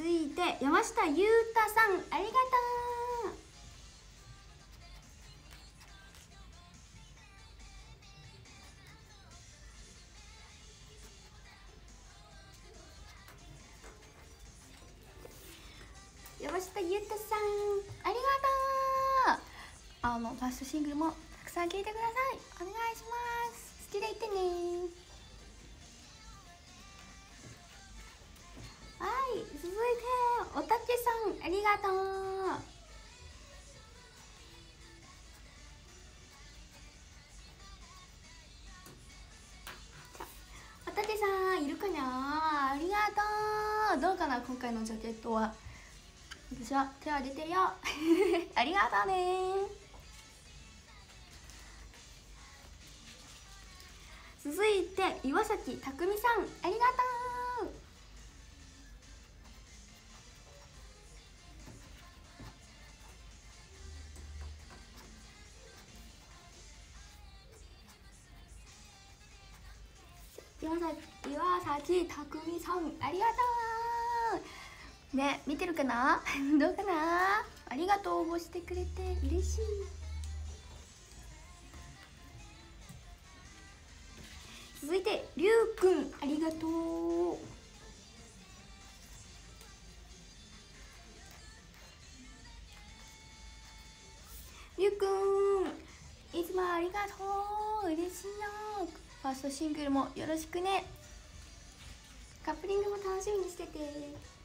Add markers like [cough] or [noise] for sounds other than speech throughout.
続いて山下裕太さんありがとう。山下裕太さんありがとう。あのファーストシングルもたくさん聴いてください。今回のジャケットは私は手を挙げてるよ。[laughs] ありがとうね。続いて岩崎匠さんありがとう。岩崎岩崎匠さんありがとう。ね見てるかな？[laughs] どうかな？ありがとう応募してくれて嬉しい。続いてりゅうくんありがとう。りゅうくんいつもありがとう。嬉しいよ。ファーストシングルもよろしくね。カップリングも楽しみにしてて。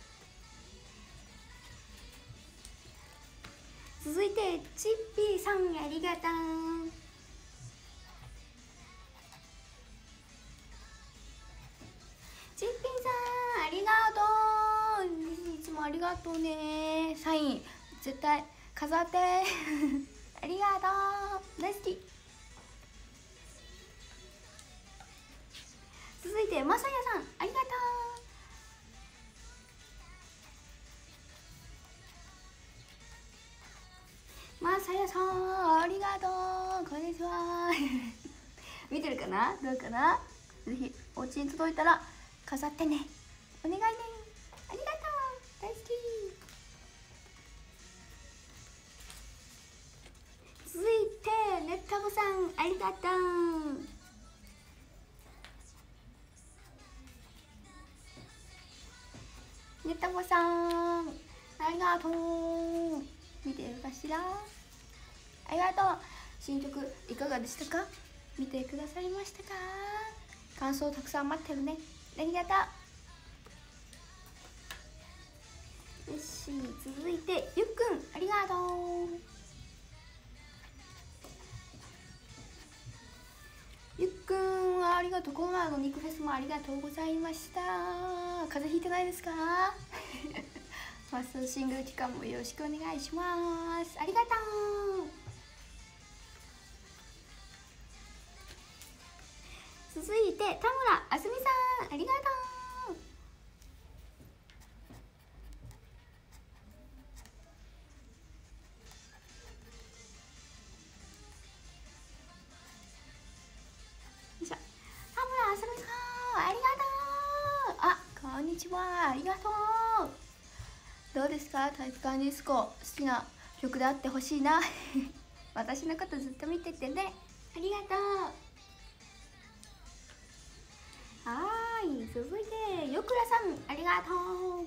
続いてチッピーさんありがとうチッピーさんありがとう。いつもありがとうね。サイン絶対飾って。[laughs] ありがとう。大好き。続いてまさやさんありがとう。まさやさんありがとう。こんにちは。[laughs] 見てるかな？どうかな？ぜひお家に届いたら飾ってね。お願いね。ありがとう。大好き。続いてねったこさんありがとう。ねったこさんありがとう。見てるかしら？ありがとう。新曲いかがでしたか？見てくださいましたか？感想たくさん待ってるね。ありがとう。よし続いてゆっくん。ありがとう。ゆっくんはありがとう。この前の肉フェスもありがとうございました。風邪ひいてないですか？[laughs] ファーストシングル期間もよろしくお願いしますありがとう続いて田村あすみさんありがとう田村あすみさんありがとう。あこんにちは。ありがとう。どうですか？体育館ディスコ好きな曲であってほしいな。[laughs] 私のことずっと見ててね。ありがとう。はい。続いてよくらさん。ありがとう。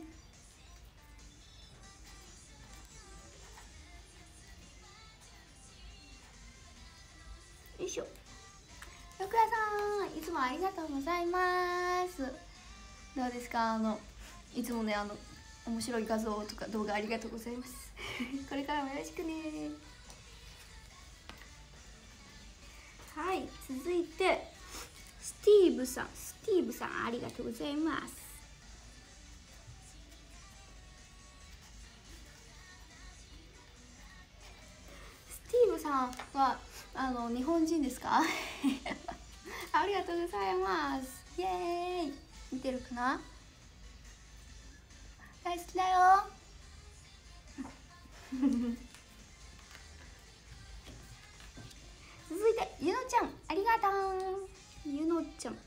よいしょ。よくらさんいつもありがとうございます。どうですか？あのいつもねあの面白い画像とか動画ありがとうございます。[laughs] これからもよろしくね。はい続いてスティーブさん。スティーブさんありがとうございます。スティーブさんはあの日本人ですか？[laughs] ありがとうございます。イエーイ。見てるかな？大好きだよ。[laughs] 続いてゆのちゃん。ありがとう。ゆのちゃん。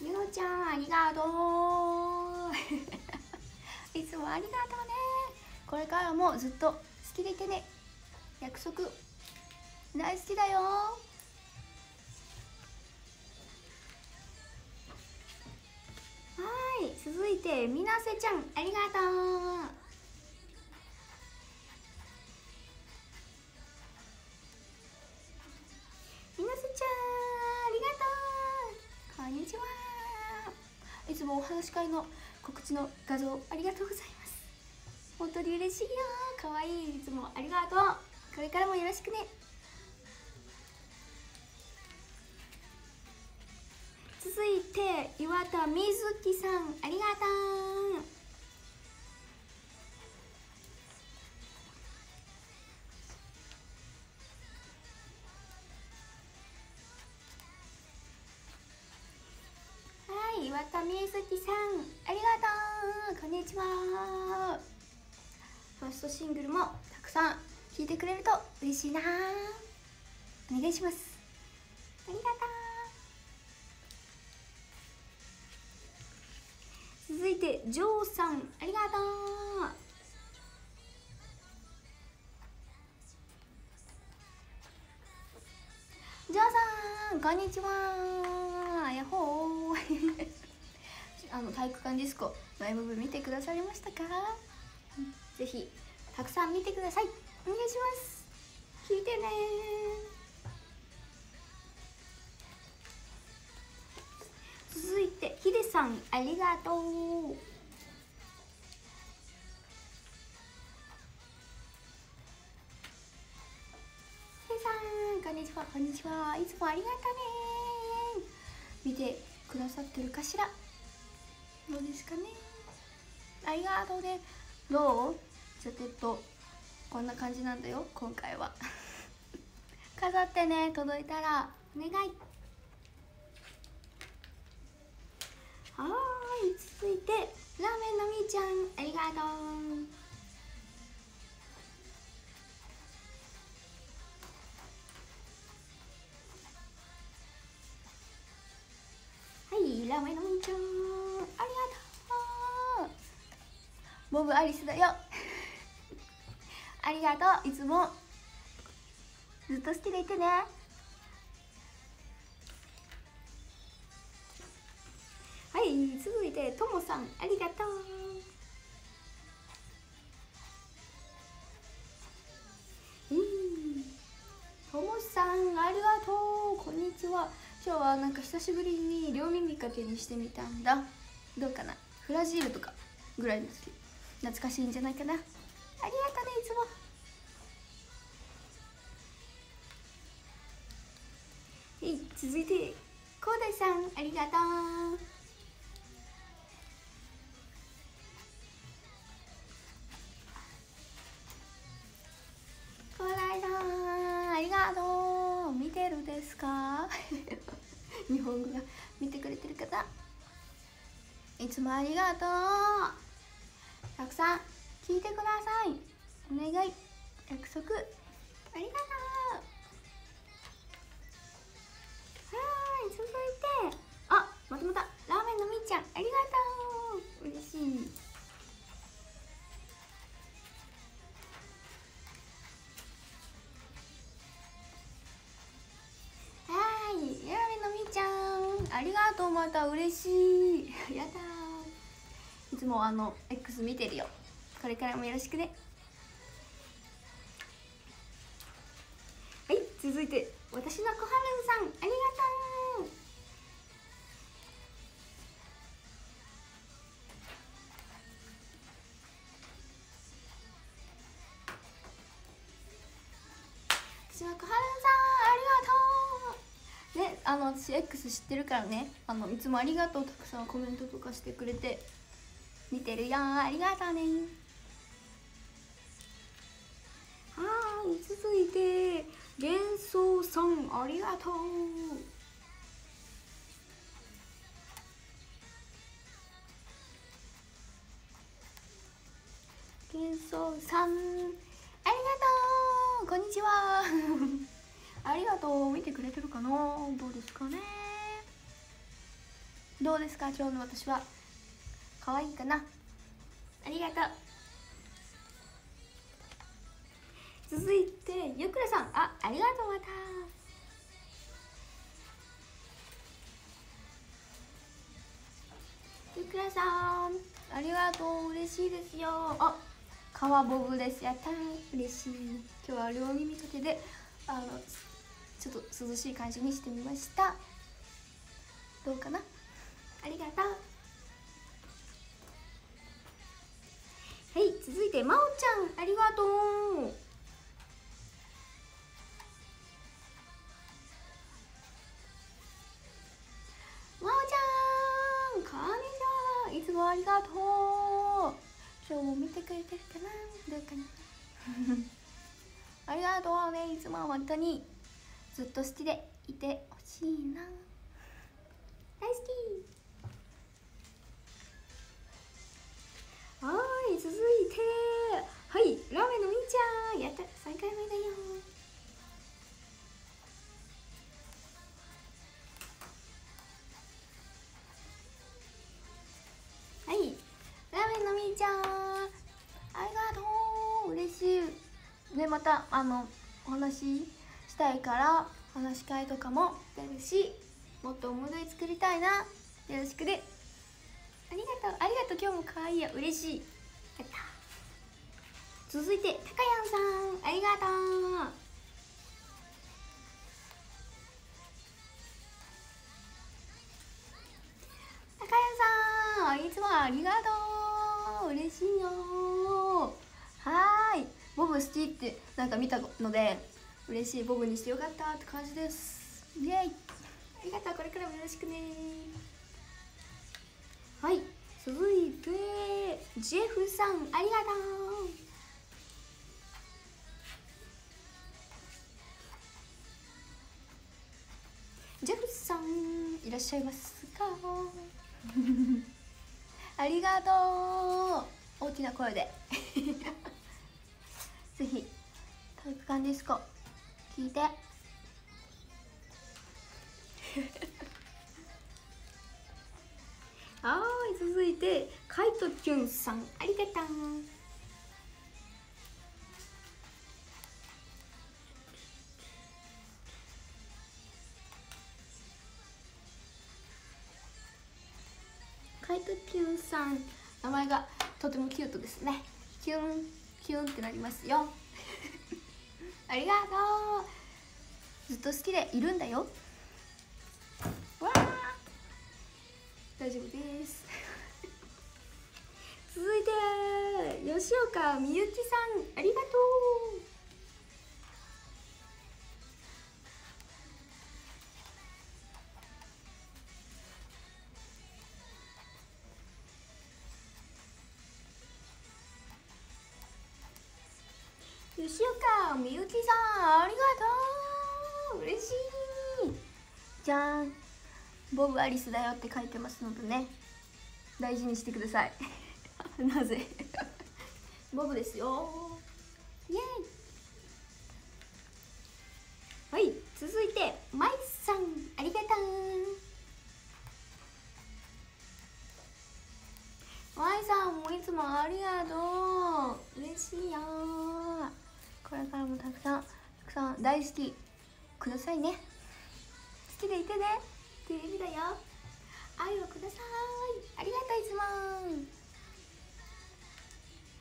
ゆのちゃんありがとう。いつもありがとうね。これからもずっと好きでいてね。約束大好きだよ。い続いてみなせちゃんありがとう。みなせちゃんありがとう。こんにちは。いつもお話し会の告知の画像ありがとう。ございます本当に嬉しいよかわいいいつもありがとう。これからもよろしくね続いて岩田みずきさんありがとう。はい岩田みずきさんありがとう。こんにちはファーストシングルもたくさん聴いてくれると嬉しいな。お願いします。ありがとう。続いてジョーさん。ありがとう。ジョーさんこんにちは。やっほー。[laughs] あの体育館ディスコの MV 見てくださいましたか？ぜひたくさん見てください。お願いします。聞いてね続いてヒデさんありがとう。ヒデさんこんにちはこんにちは。いつもありがとね。見てくださってるかしら？どうですかね？ありがとうね。どう？ジャケットこんな感じなんだよ今回は。[laughs] 飾ってね届いたらお願い。はーい続いてラーメンのみーちゃん。ありがとう。はいラーメンのみーちゃんありがとうボブアリスだよ。ありがとう。いつも。ずっと好きでいてね。とううん。ともしさんありがとう。こんにちは。今日はなんか久しぶりに両耳かけにしてみたんだ。どうかな？フラジールとかぐらいですけど懐かしいんじゃないかな？ありがとうねいつも。はい続いてコーダイさんありがとう。日本語が見てくれてる方いつもありがとう。たくさん聞いてください。お願い。約束。ありがとう。また嬉しい。やだいつもあの X 見てるよ。これからもよろしくね。私 X 知ってるからね。あのいつもありがとうたくさんコメントとかしてくれて。見てるよありがとうね。はい続いて幻想さんありがとう。幻想さんありがとう。こんにちは。ありがとう。見てくれてるかな？どうですかね？どうですか？今日の私は。可愛いかな？ありがとう。続いてゆくらさん。あありがとうまたゆくらさん。ありがとう。嬉しいですよ。あ川ボブです。やった嬉しい。今日は両耳かけであのちょっと涼しい感じにしてみました。どうかな？ありがとう。はい続いてまおちゃんありがとう。まおちゃんこんにちは。いつもありがとう。今日も見てくれてるかな？どうかな？[laughs] ありがとうねいつも本当に。ずっと好きでいてほしいな。大好きはい続いて。はいラーメンのみーちゃん。やった。3回目だよ。はいラーメンのみーちゃん。ありがとう。嬉しい。でまたあのお話したいから話し会とかも出るしもっと思い出作りたいな。よろしくでありがとう。ありがとう。今日も可愛いよ嬉しい。やった。続いてたかやんさん。ありがとう。たかやんさんいつもありがとう。嬉しいよ。はーい。ボブ好きってなんか見たので嬉しいボブにしてよかったって感じです。イエイ。ありがとうこれからもよろしくね。はい。続いてジェフさんありがとう。ジェフさんいらっしゃいますか？[laughs] ありがとう。大きな声で。[laughs] ぜひ体育館ディスコ聞いて。[laughs] はい続いてカイトキュンさん。ありがとう。カイトキュンさん。名前がとてもキュートですね。キュンキュンってなりますよ。ありがとう。ずっと好きでいるんだよ。わあ。大丈夫です。[laughs] 続いて吉岡みゆきさんありがとう。みゆきさんありがとう。嬉しい。じゃん。ボブアリスだよって書いてますのでね。大事にしてください。[laughs] なぜ？[laughs] ボブですよ。イエーイ。はい続いてマイさんありがとう。マイさんもいつもありがとう。嬉しいよこれからもたくさんたくさん大好き。くださいね。好きでいてね。っていう意味だよ。愛をください。ありがとういつ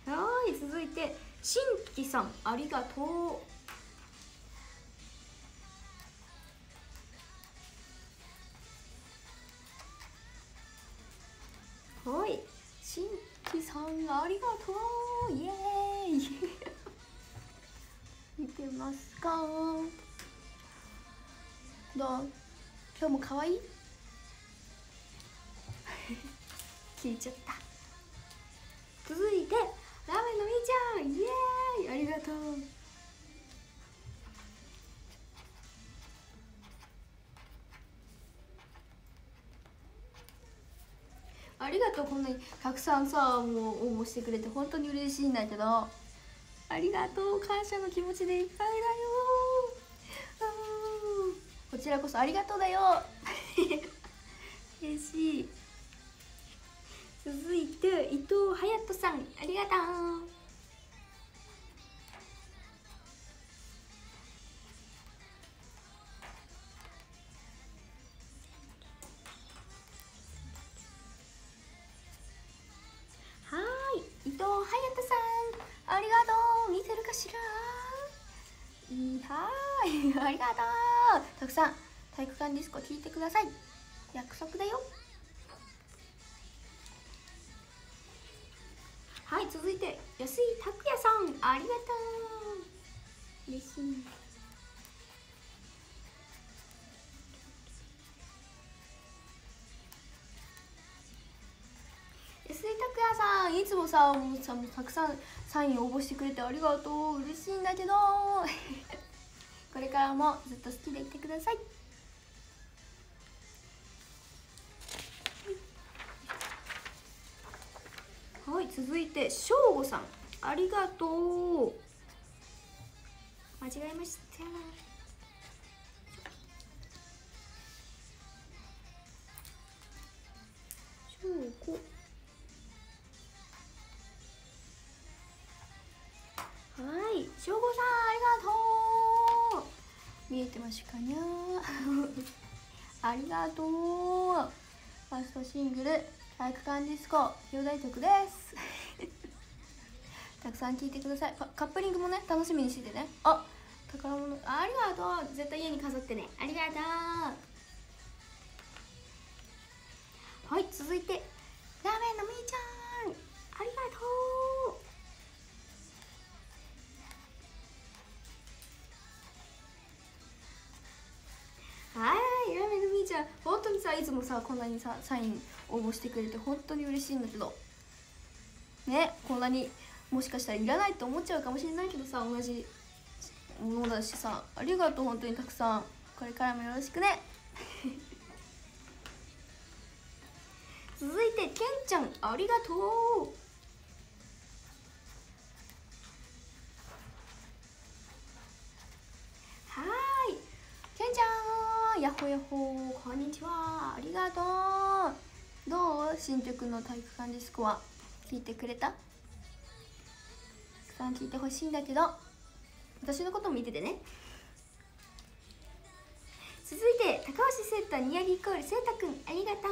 もはい。続いてしんきさんありがとう。はい。しんきさんありがとう。イエーイ。見てますか？どう？今日も可愛い？[laughs] 聞いちゃった。続いてラーメンのみーちゃん！イエーイ！ありがとう。ありがとう。こんなにたくさんさもう応募してくれて本当に嬉しいんだけど。ありがとう感謝の気持ちでいっぱいだよ。こちらこそありがとうだよ。[laughs] 嬉しい。続いて伊藤隼人さんありがとう。て安井拓也さんありがとう。嬉しい。安井拓也さんいつもさもうさもうたくさんサイン応募してくれてありがとう。嬉しいんだけど。[laughs] これからもずっと好きでいてください。はい続いてしょうごさん。ありがとう。間違えました。しょうごはい。しょうごさんありがとう。見えてますかにゃ [laughs] ありがとう。ファーストシングル体育館ディスコ表題曲です。たくさん聴いてください。カップリングもね楽しみにしててね。あ宝物。ありがとう。絶対家に飾ってね。ありがとう。はい続いて。ラーメンのみーちゃん。ありがとう。はいラーメンのみーちゃん。本当にさいつもさこんなにさサイン応募してくれて本当に嬉しいんだけど。ねこんなにもしかしたらいらないと思っちゃうかもしれないけどさ同じものだしさありがとう本当にたくさん。これからもよろしくね。[laughs] 続いてけんちゃんありがとう。はい。けんちゃんやほやほ。こんにちは。ありがとう。どう？新宿の体育館ディスコは聞いてくれた？さん聞いてほしいんだけど私のことも見ててね。続いて高橋セータニアリーコールセータくんありがとう。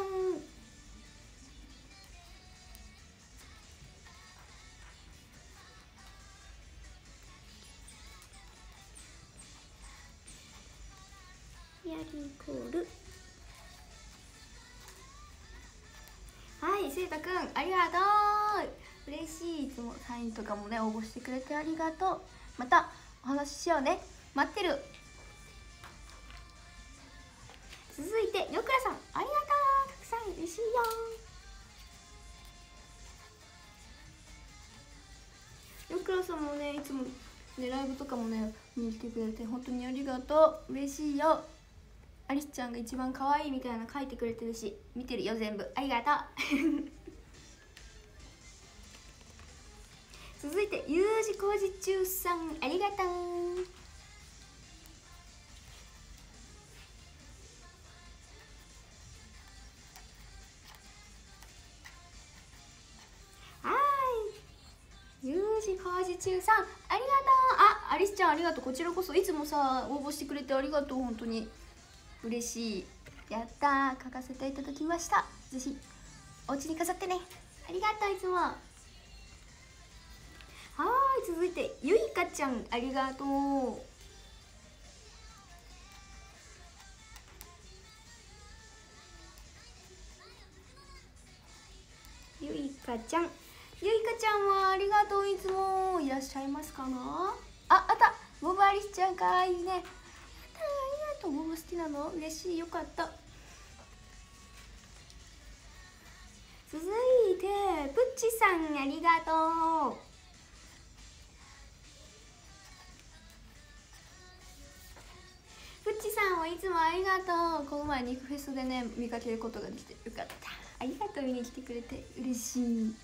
ニアリーコール。はいせいたくんありがとう。嬉しいいつもサインとかもね応募してくれてありがとう。またお話ししようね。待ってる。続いてよくらさん。ありがとう。たくさん嬉しいよ。よくらさんもねいつもねライブとかもね見に来てくれて本当にありがとう。嬉しいよ。アリスちゃんが一番可愛いみたいなの書いてくれてるし見てるよ全部。ありがとう。[laughs] 続いて U 字工事中さんありがとう。はい。U 字工事中さんありがとう。あアリスちゃんありがとう。こちらこそいつもさ応募してくれてありがとう。本当に。嬉しい。やったー。書かせていただきました。ぜひお家に飾ってね。ありがとういつも。はーい続いてゆいかちゃんありがとう。ゆいかちゃん。ゆいかちゃんはありがとういつも。いらっしゃいますかな？ああった。ボブアリスちゃんかわいいね。ありがとう。ボブ好きなの？嬉しい。よかった。続いてプッチさんありがとう。プッチさんをいつもありがとう。この前肉フェスでね見かけることができてよかった。ありがとう見に来てくれて嬉しい。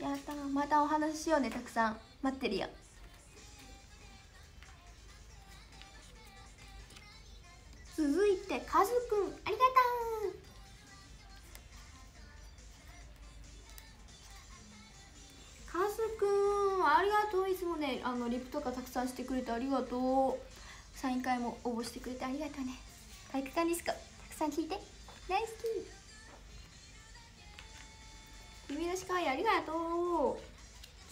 やったまたお話ししようねたくさん。待ってるよ。続いてカズくんありがとう。カズくんありがとう。いつもねあのリプとかたくさんしてくれてありがとう。サイン会も応募してくれてありがとうね。体育館ディスコたくさん聞いて。大好き。指出しかわいいありがとう。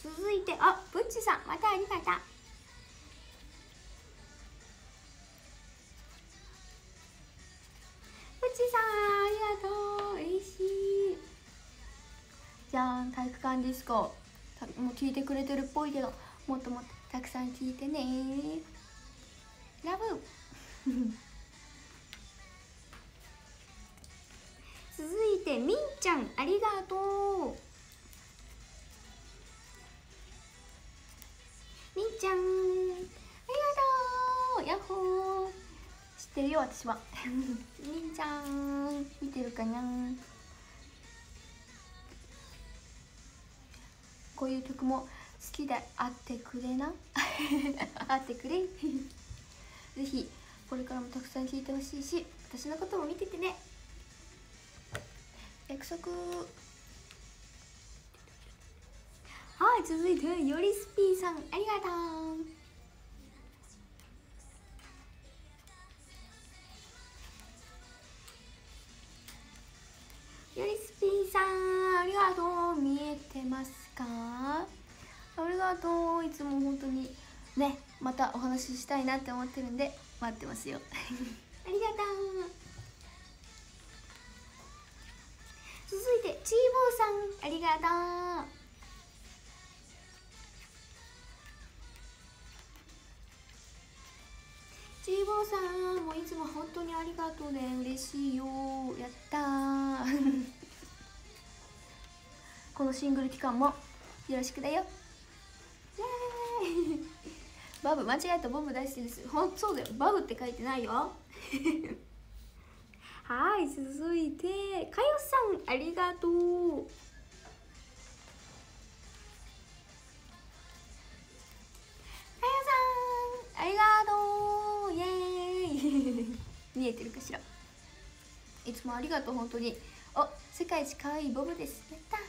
続いてあぶっちさん。またありがとう。ぶっちさんありがとう。嬉しい。じゃん体育館ディスコもう聞いてくれてるっぽいけど。もっともっとたくさん聞いてね。ラブ。[laughs] 続いてみんちゃんありがとう。みんちゃんありがとう。ヤッホー。知ってるよ私は。[laughs] みんちゃん見てるかなこういう曲も好きであってくれな？[laughs] あってくれぜひこれからもたくさん聴いてほしいし私のことも見ててね。約束。はい続いてよりスピーさんありがとう。よりスピーさんありがとう。見えてますか？ありがとう。いつも本当にねまたお話ししたいなって思ってるんで待ってますよ。[laughs] ありがとう。続いてチーボーさんありがとう。チーボーさんもいつも本当にありがとうね嬉しいよ。やったー。[laughs] このシングル期間もよろしくだよ。イエーイバブ間違えた。ボム大好きです。ほんそうだよ。バブって書いてないよ。[laughs] はい続いて。かよさんありがとう。かよさんありがとう。イエーイ。[laughs] 見えてるかしら。いつもありがとう本当に。お世界一可愛いボブです。やった。あ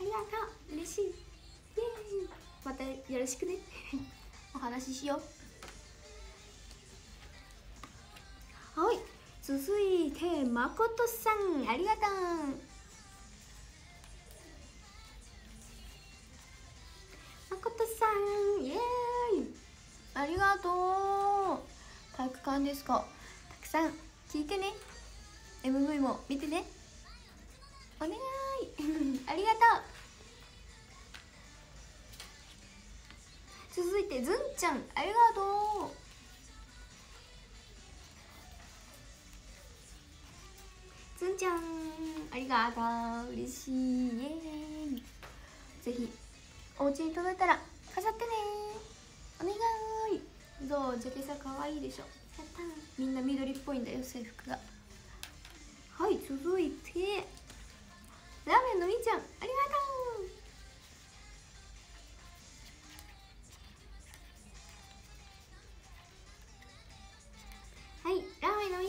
りがとう。嬉しい。イエーイ。またよろしくね。[laughs] お話ししよう。はい。続いてまことさん。ありがとう。まことさん。イエーイ。ありがとう。体育館ですか？たくさん。聞いてね。MV も見てね。お願い。[laughs] [laughs] ありがとう続いてずんちゃんありがとう。ずんちゃんありがとう。嬉しい。イエーイ。ぜひお家に届いたら飾ってね。お願い。どう？ジャケさかわいいでしょ。やった。みんな緑っぽいんだよ制服が。はい続いてラーメンのみーちゃんありがとう。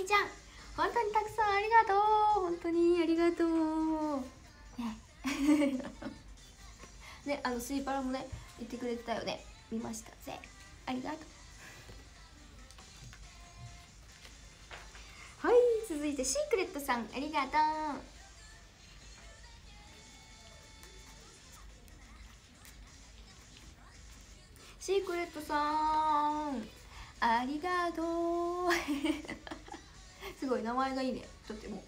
ちゃん。本当にたくさんありがとう。本当にありがとう。ね。[laughs] ねあのスイパラもね言ってくれてたよね。見ましたぜ。ありがとう。はい続いてシークレットさん。ありがとう。シークレットさん。ありがとう。[laughs] すごい名前がいいね。とても、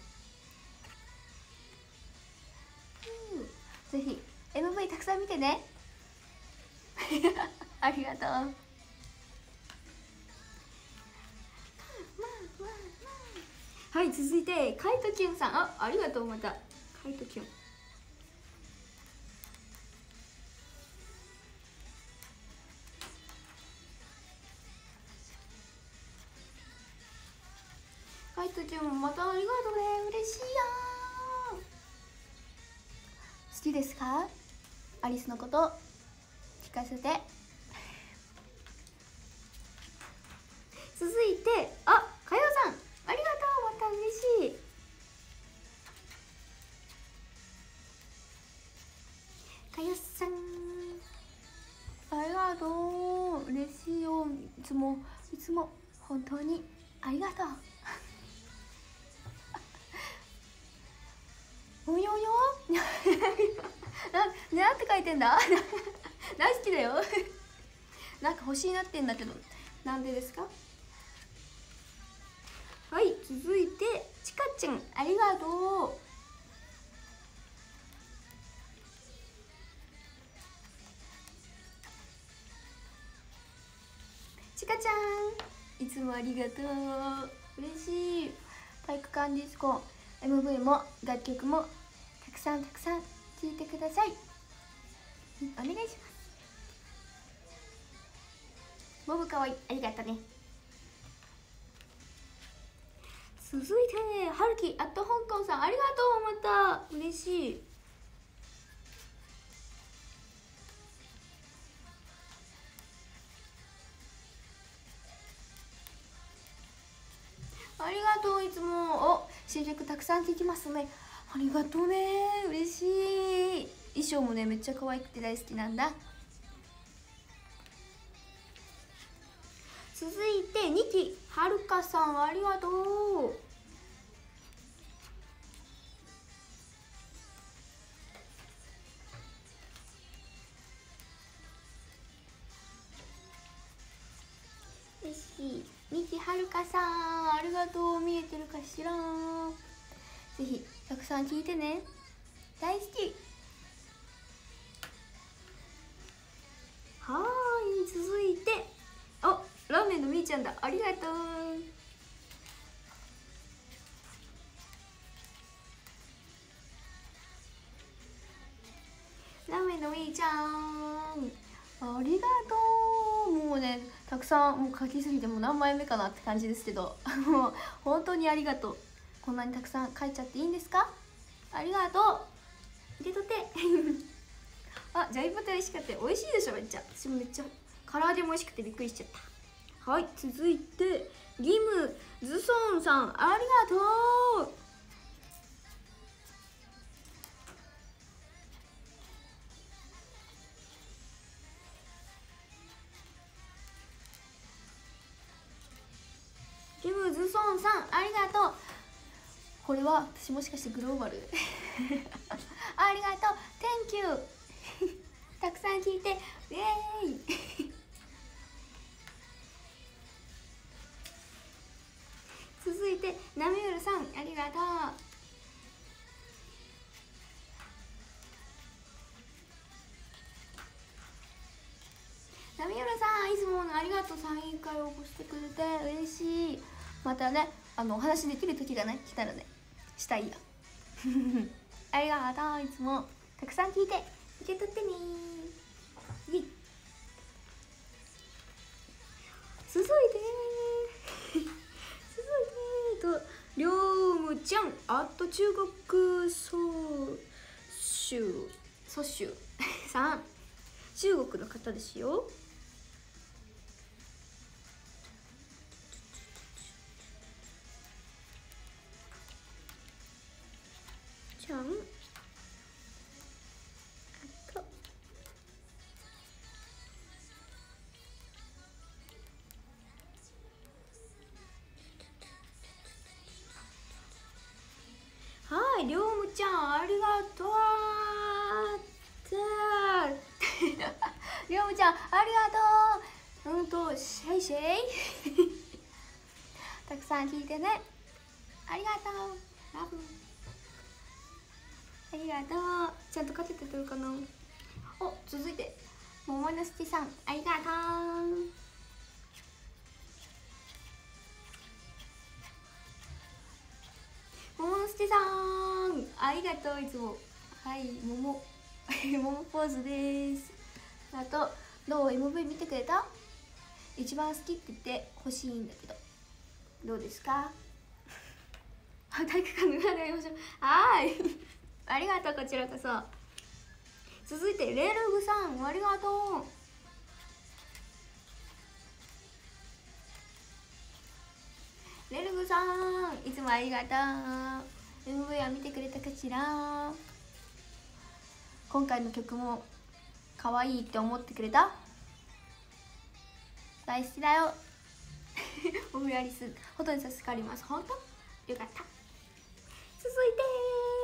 う。ん、ぜひ MV たくさん見てね。[laughs] ありがとう。はい続いてカイトキュンさん。あありがとうまた。カイトキュンカイトキュンまたありがとうね嬉しいや好きですか？アリスのこと。聞かせて。続いてあかよさん。ありがとうまた嬉しい。かよさん。ありがとう。嬉しいよ。いつもいつも本当にありがとう。およよ？[laughs] ななんて書いてんだ？[laughs] 大好きだよ。[laughs] なんか星になってんだけど。なんでですか？はい続いてちかちゃん。ありがとう。ちかちゃんいつもありがとう。嬉しい。体育館ディスコ。MV も楽曲もたくさんたくさん聴いてください。お願いします。ボブかわいいありがとうね。続いてはるきアット香港さんありがとうまた。嬉しい。お新曲たくさん聞きますね。ありがとうね。嬉しい。衣装もねめっちゃ可愛くて大好きなんだ。続いてニキ。はるかさんありがとう。がとう見えてるかしらぜひたくさん聞いてね。大好き。はーい続いて。あラーメンのみーちゃんだ。ありがとう。ラーメンのみーちゃん。ありがとう。もうねたくさんもう書きすぎてもう何枚目かなって感じですけどもう [laughs] 本当にありがとう。こんなにたくさん書いちゃっていいんですか？ありがとう。入れとって [laughs] あジャイポテ美味しかった美味しいでしょ？めっちゃ。私もめっちゃ唐揚げも美味しくてびっくりしちゃった。はい続いてギムズソンさん。ありがとう。ンさんありがとう。これは私もしかしてグローバル？[laughs] ありがとう。Thank you たくさん聞いて。イエーイ。[laughs] 続いてナミウルさんありがとう。ナミウルさんいつものありがとうサイン会を起こしてくれて嬉しい。またねあのお話できる時がね来たらねしたいよ。[laughs] ありがとういつも。たくさん聞いて受け取ってね。イエイ。続いて。[laughs] 続いてとりょうむちゃん。あと中国蘇州蘇州さん。中国の方ですよちかな。お続いて桃のすけさんありがとう。桃のすけさんありがとういつも。はい桃。[laughs] 桃ポーズです。あとどう？MV 見てくれた？一番好きって言ってほしいんだけど。どうですか？[laughs] あ体育館の裏でやりましょうはい。[laughs] ありがとうこちらこそ。続いてレールグさんありがとう。レルグさんいつもありがとう。MV は見てくれたかしら。今回の曲も可愛いって思ってくれた？大好きだよ。[laughs] おふアリス本当に助かります。本当？よかった。続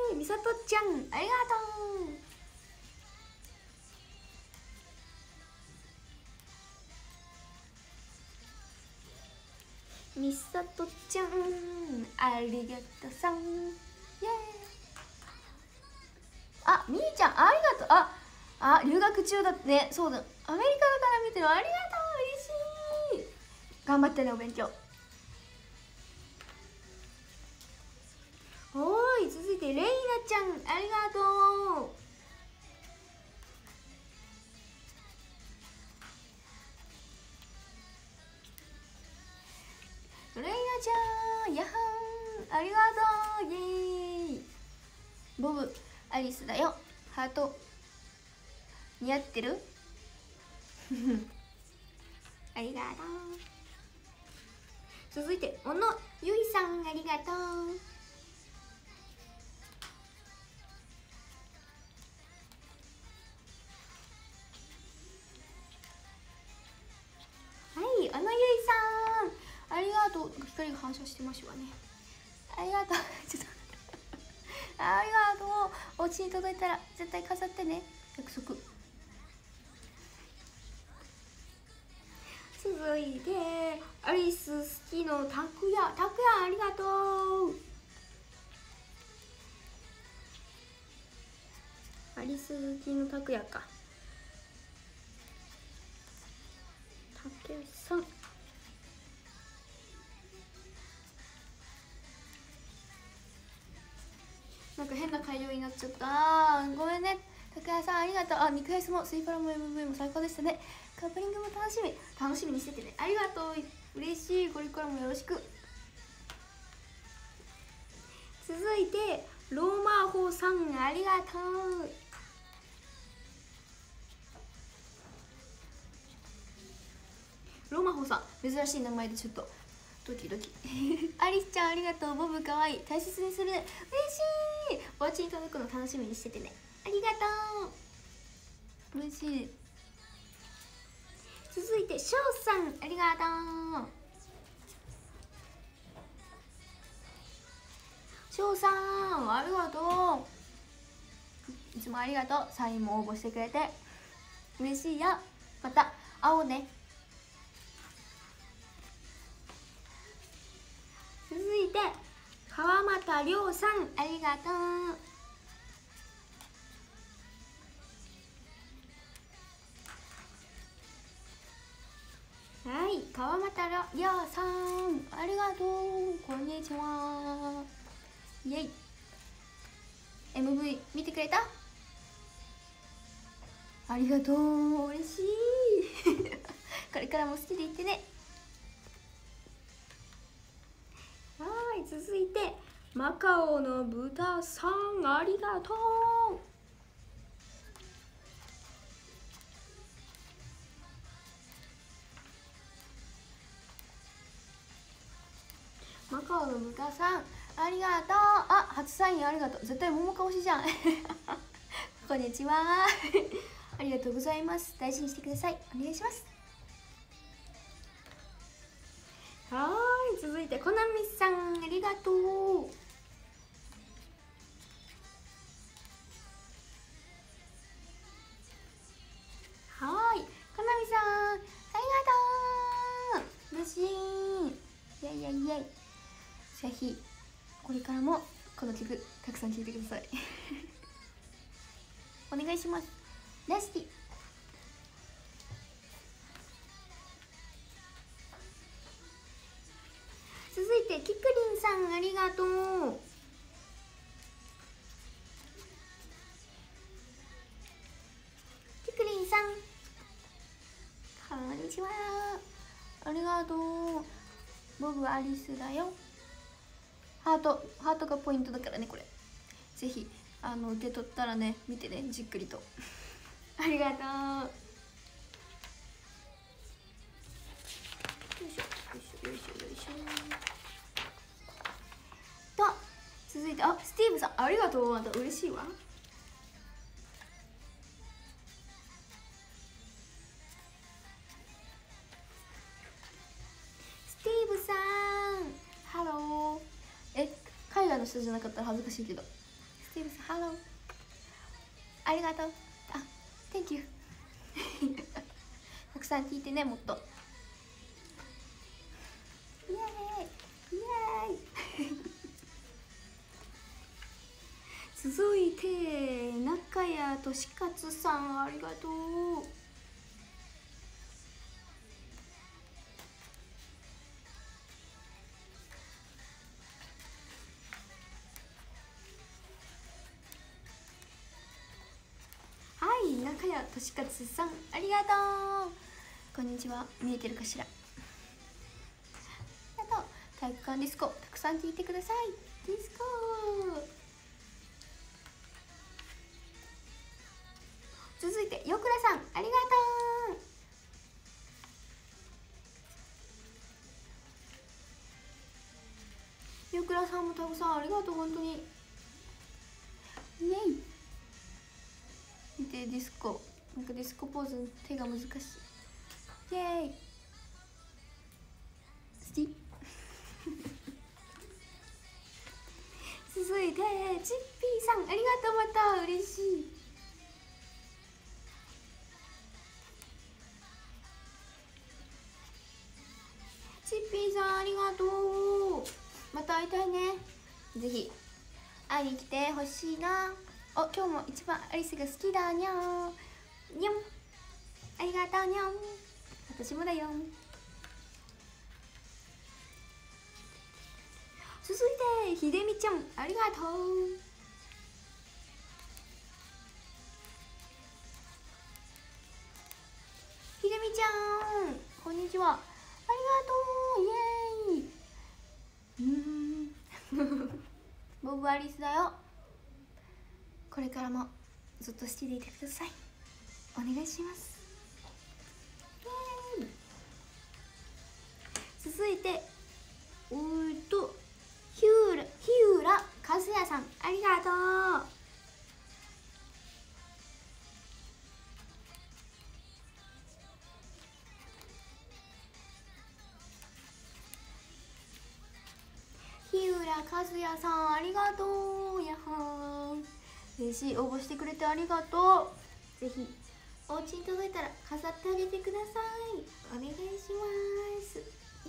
いてみさとちゃんありがとう。みさとちゃんありがとうさん。イエーあみーちゃんありがとう。ああ留学中だねそうだ。アメリカから見てる。ありがとう嬉しい。頑張ってねお勉強。おーい続いてレイナちゃんありがとう。レイナちゃんやはんありがとうイエーイ。ボブアリスだよ。ハート。似合ってる？[laughs] ありがとう。続いて小野ゆいさんありがとう。はい小野ゆいさん。ありがとう光が反射してますわね。ありがとうちょっとありがとうお家に届いたら絶対飾ってね。約束。続いてアリス好きのたくやたくやありがとう。アリス好きのたくやか。なんか変な会話になっちゃった。ごめんね。高谷さんありがとう。あ肉フェスもスイパラも MV も最高でしたね。カップリングも楽しみ。楽しみにしててね。ありがとう。嬉しい。これからもよろしく。続いてローマ法さんありがとう。ローマ法さん珍しい名前でちょっと。ドキドキ。[laughs] アリスちゃんありがとう。ボブかわい。い大切にする。嬉しい。お家に届くの楽しみにしててね。ありがとう。嬉しい。続いて翔さん。ありがとう。翔さんありがとう。いつもありがとう。サインも応募してくれて。嬉しいよ。また会おうね。続いて川又亮さんありがとう。はい川又亮さんありがとう。こんにちは。イエイ MV 見てくれた？ありがとう。嬉しい。[laughs] これからも好きでいってね。続いてマカオの豚さんありがとう。マカオの豚さんありがとう。あ初サインありがとう。絶対桃か推しじゃん。[laughs] こんにちは。[laughs] ありがとうございます。大事にしてください。お願いします。はい。続いてコナミさんありがとう。はい。コナミさんありがとう。嬉しいイェイイェイイェイぜひこれからもこの曲たくさん聴いてください。[laughs] お願いします。ラスティ。続いてキクリンさんありがとう。キクリンさん。こんにちは。ありがとう。ボブアリスだよ。ハートハートがポイントだからねこれ。ぜひあの受け取ったらね見てねじっくりと。[laughs] ありがとう。よいしょよいしょよいしょよいしょ。続いてあスティーブさんありがとう。また嬉しいわ。スティーブさんハロー。え海外の人じゃなかったら恥ずかしいけど。スティーブさんハロー。ありがとう。あ Thank you [laughs] たくさん聞いてねもっと。イエーイ。続いて中谷俊勝さんありがとう。はい中谷俊勝さんありがとう。こんにちは。見えてるかしら？ありがとう体育館ディスコたくさん聞いてください。ディスコいてよくらさんありがとう。よくらさんもたくさんありがとう本当に。イエイ。見てディスコ。なんかディスコポーズ手が難しい。イエイ。スティ続いてチッピーさんありがとう。また嬉しい。ーさんありがとう。また会いたいね。ぜひ。会いに来てほしいな。お今日も一番アリスが好きだにゃんにゃん。ありがとうにゃん。私もだよ。続いてひでみちゃんありがとう。ひでみちゃんこんにちは。ありがとうイエーイ。うん。[laughs] ボブアリスだよ。これからもずっと好きでいてください。お願いします。イエーイ。続いてうーっとひゅうらひうらかずやさん。ありがとう。浦和也さんありがとう。やはー嬉しい応募してくれてありがとう。ぜひお家に届いたら飾ってあげてください。お願いします。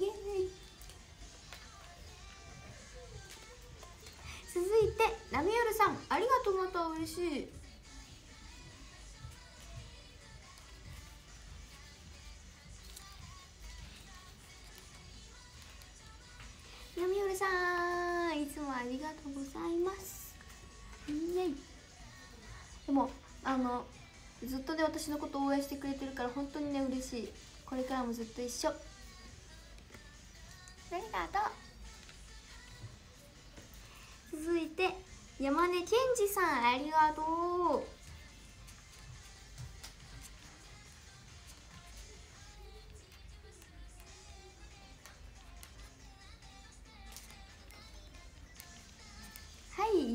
イエーイ。続いてラミヨルさんありがとう。また嬉しい。ラミヨルさんいつもありがとうございます。イエイでもあのずっとね私のことを応援してくれてるから本当にね嬉しい。これからもずっと一緒。ありがとう。続いて山根健二さんありがとう。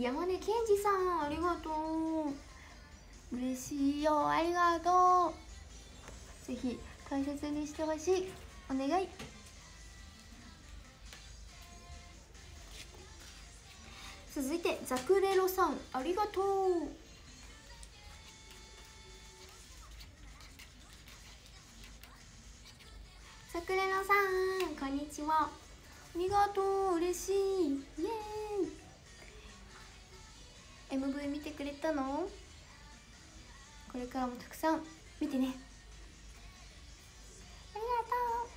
山根健二さんありがとう。嬉しいよありがとう。ぜひ大切にしてほしい。お願い。続いてザクレロさんありがとう。ザクレロさんこんにちは。ありがとう。嬉しい。イエーイ。MV 見てくれたの？これからもたくさん見てね。ありがとう。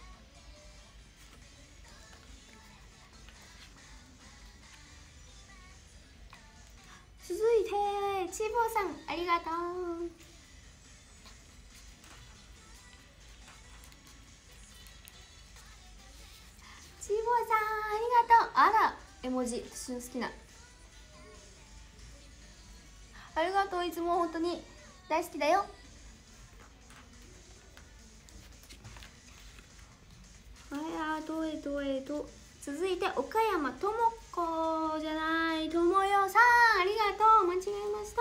続いてちぼうさんありがとう。ちぼうさんありがとう。あら絵文字私の好きな。ありがとういつも本当に。大好きだよ。はいあどれどれと続いて岡山ともこじゃないともよさん。ありがとう間違えました。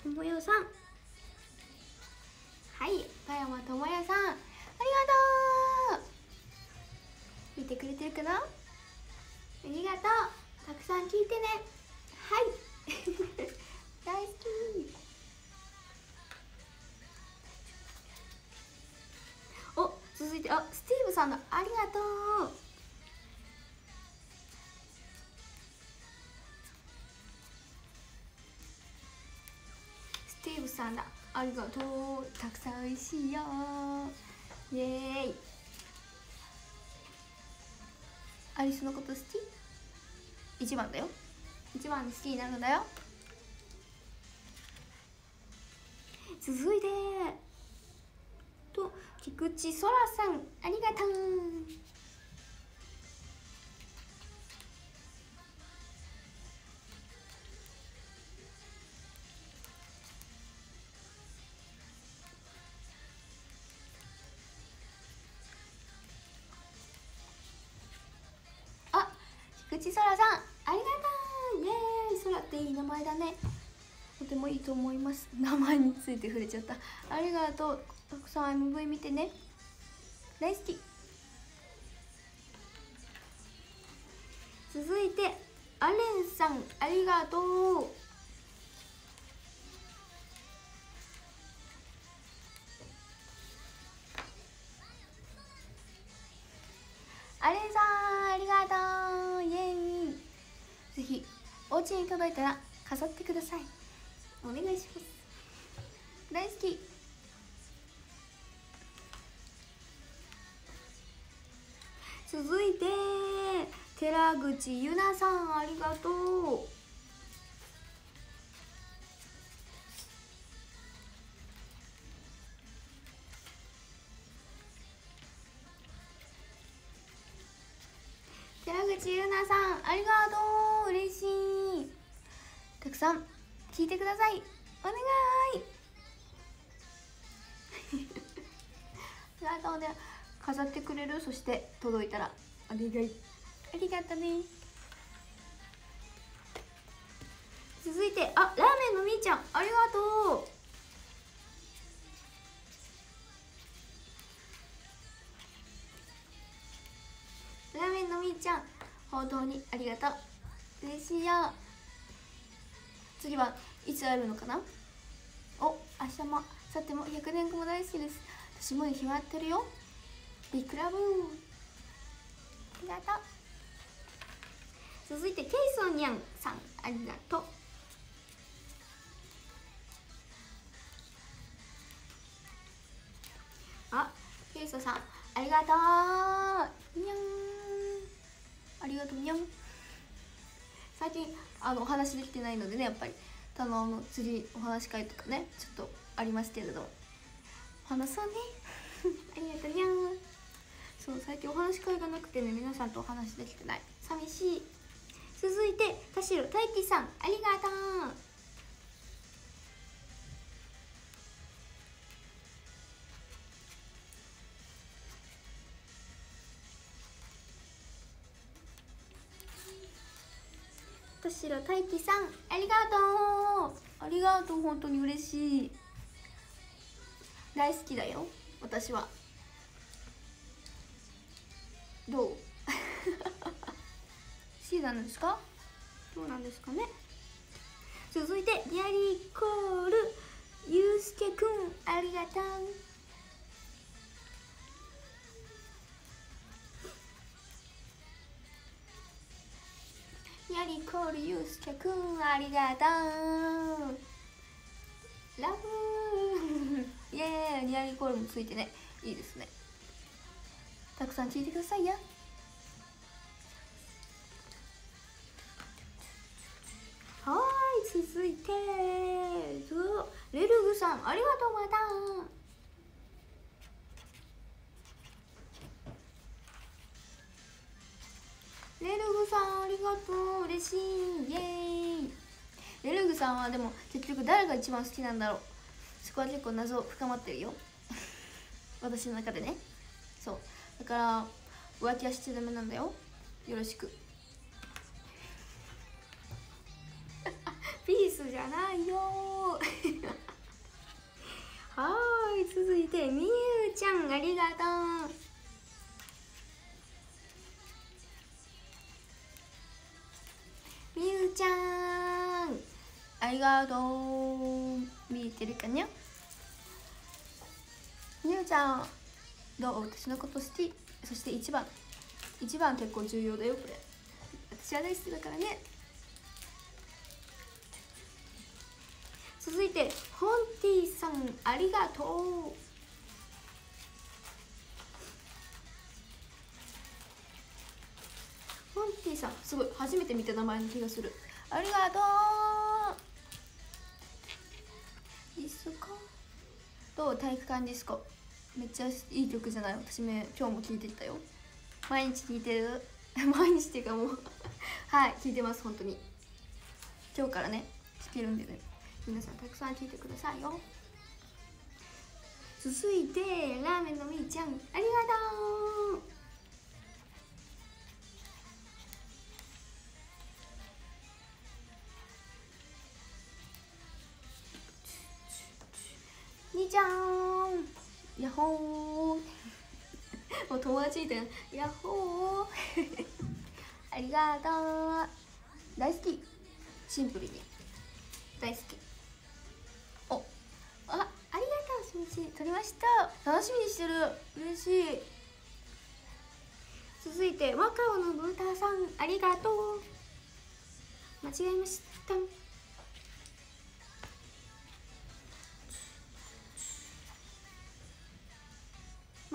ともよさん。山智也さんがとう。見てくれてるかな？ありがとう。たくさん聞いてね。はい。[laughs] 大好き。お続いてあスティーブさんだありがとう。スティーブさんだ。ありがとう。たくさん美味しいよ。イエーイ。アリスのこと好き？一番だよ。一番好きになるんだよ。続いて。と菊池そらさんありがとう。名前について触れちゃった。ありがとう。たくさん MV 見てね。大好き。続いてアレンさん。ありがとう。アレンさんありがとう。イエーイ。ぜひお家に届いたら飾ってください。お願いします。大好き。続いて寺口ゆなさんありがとう。寺口ゆなさんありがとう。嬉しい。たくさん。聞いてください。お願い。ありがとうね飾ってくれるそして届いたらお願い。ありがとね。続いてあラーメンのみーちゃんありがとう。ラーメンのみーちゃん本当にありがとう。嬉しいよ次はいつあるのかな？お明日もさても100年後も大好きです。私も決まってるよ。ビッグラブありがとう。続いてケイソンニャンさんありがとう。あケイソさんありがとう。にゃんありがとうにゃん最近あのお話できてないのでねやっぱり。あの釣りお話会とかねちょっとありますけれど。話そうね。[laughs] ありがとうにゃんそう最近お話し会がなくてね皆さんとお話できてない。寂しい。続いて田代大輝さんありがとう田代大輝さんありがとう。ありがとう本当に嬉しい。大好きだよ私は。どう？[laughs] C なんですか？どうなんですかね？続いてリアリーコールゆうすけくんありがとう。リアリコールゆうすけくんありがとう。ラブ [laughs] イエーイリアリコールもついてね。いいですね。たくさん聞いてくださいよ。はい続いてレルグさんありがとうまた。レルグさんありがとう嬉しいイエーイ。レルグさんはでも結局誰が一番好きなんだろう。そこは結構謎深まってるよ。[laughs] 私の中でね。そう。だから浮気はしちゃダメなんだよ。よろしく。[laughs] ピースじゃないよ。[laughs] はーい。続いてみえりがとう。みゆちゃん。ありがとう。見えてるかにゃ？みゆちゃんどう？私のこと好き？そして1番。1番結構重要だよこれ。私は大好きだからね。続いてホンティさんありがとう。ンティさんすごい初めて見た名前の気がする。ありがとう。ディスコどう？体育館ディスコ。めっちゃいい曲じゃない？私ね今日も聴いてたよ。毎日聴いてる？[laughs] 毎日っていうかもう。[laughs] はい聴いてます本当に。今日からね聴けるんでね。皆さんたくさん聴いてくださいよ。続いてラーメンのみーちゃん。ありがとうヤッホー。[laughs] もう友達みたいなヤッホー。ありがとう。大好き。シンプルに。大好き。お。あありがとうしみち撮りました。楽しみにしてる。嬉しい。続いて若尾のブーターさん。ありがとう。間違えました。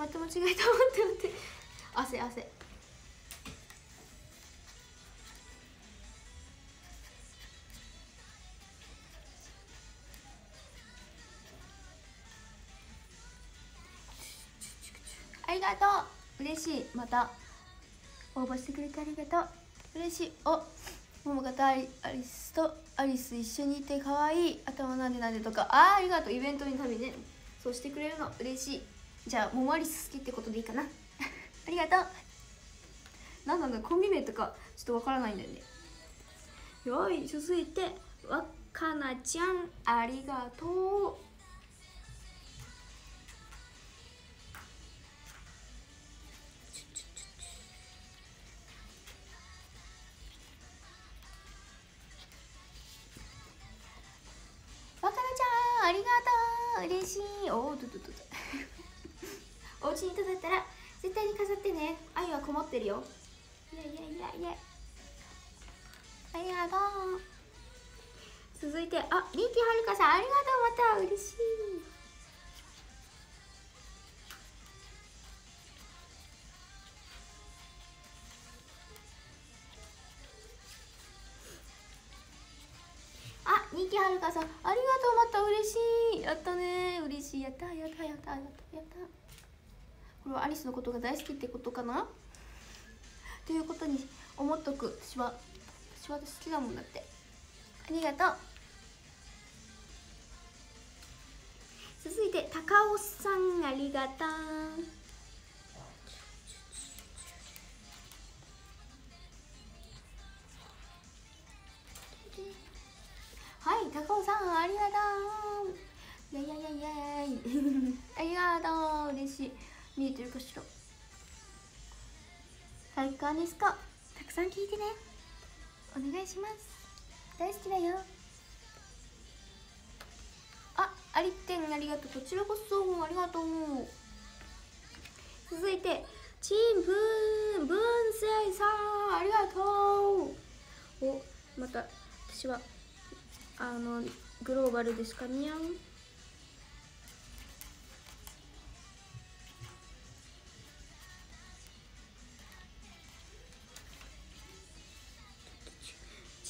また間違えた。待って待って。汗汗。ありがとう。嬉しい。また応募してくれてありがとう。嬉しい。お桃方アリアリスとアリス一緒にいて可愛い。頭なでなでとか。あーありがとう。イベントにためね。そうしてくれるの。嬉しい。じゃあ桃アリス好きってことでいいかな？[laughs] ありがとう。なんなんだコンビ名とかちょっとわからないんだよね。よい続いてわかなちゃん。ありがとう。対に飾ってね。愛はこもってるよ。いやいやいやいや。ありがとう。続いてあリンキはるかさんありがとう。また嬉しい。あ、ニキはるかさん、ありがとう、また嬉しい。やったね、嬉しい、やった、やった、やった、やった、やった。これはアリスのことが大好きってことかな？ということに思っとく、私は、私は好きだもんだって。ありがとう。続いて、高尾さん、ありがとう。体育館ですか？たくさん聞いてね。お願いします。大好きだよ。あ、ありってん、ありがとう。こちらこそ、ありがとう。続いて、チームブーン、ブーンセイさん、ありがとう。お、また、私は。あのグローバルですか？にゃん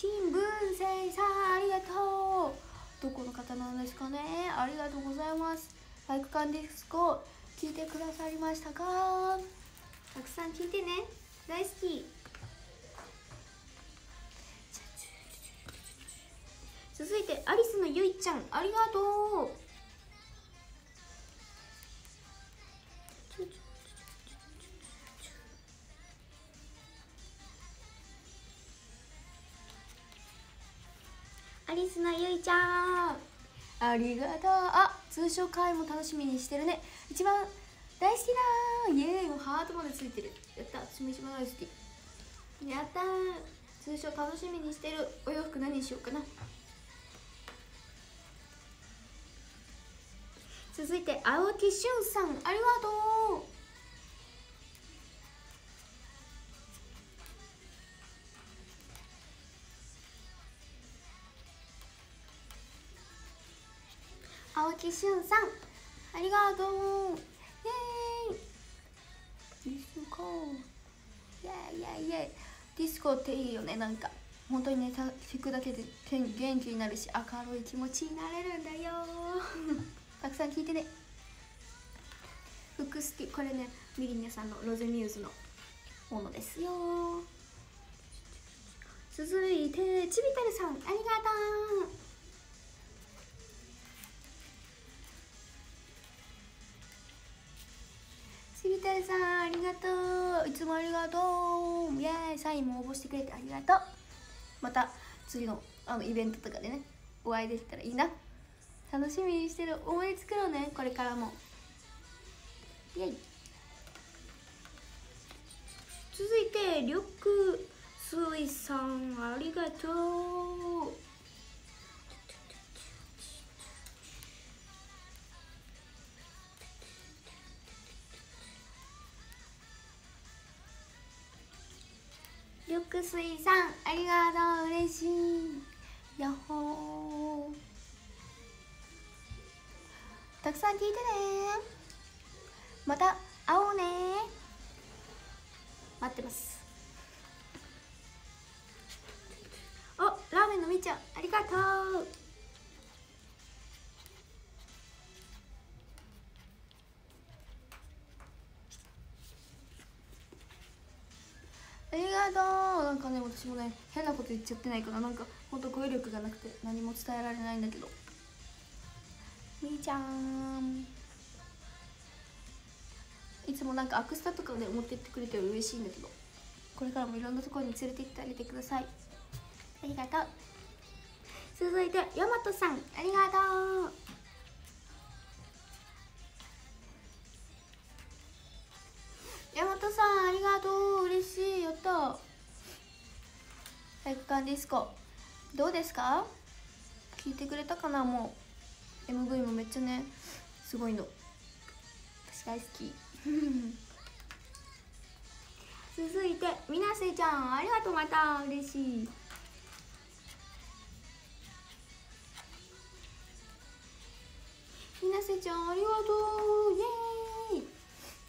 新聞生さんありがとう。どこの方なんですかね。ありがとうございます。体育館ディスコ聞いてくださりましたか？たくさん聞いてね。大好き。続いてアリスのゆいちゃん。ありがとう。アリスのゆいちゃん。ありがとう。あ通称会も楽しみにしてるね。一番大好きだイエーイもうハートまでついてる。やった。私も一番大好きやった。通称楽しみにしてる。お洋服何にしようかな。続いて青木俊さん。ありがとう。青木俊さん。ありがとう。イエーイ。ディスコ。イエーイイエーイ。イエーイディスコっていいよね。なんか本当にね弾くだけで元気になるし明るい気持ちになれるんだよ。[laughs] たくさん聞いてね。服好きこれねミリニャさんのロゼミューズのものですよ。続いてちびたるさん。ありがとう。ちびたるさんありがとう。いつもありがとう。イエーイ。サインも応募してくれてありがとう。また次のあのイベントとかでねお会いできたらいいな。楽しみにしてる。思い作ろうねこれからも。イエイ。続いて緑水さんありがとう。緑水さんありがとう嬉しい。やっほー。たくさん聞いてねまた会おうね待ってます。おラーメンのみーちゃんありがとう。私もね変なこと言っちゃってないからなんかほんと語彙力がなくて何も伝えられないんだけど。みーちゃん。いつもなんかアクスタとかで持ってってくれてる嬉しいんだけど。これからもいろんなところに連れて行ってあげてください。ありがとう。続いてヤマトさんありがとう。ヤマトさんありがとう。嬉しいやった体育館ディスコ。どうですか？聞いてくれたかな？もう。MV もめっちゃねすごいの。私大好き。[laughs] 続いてみなせちゃん。ありがとうまた嬉しい。みなせちゃんありがとう。イエーイ。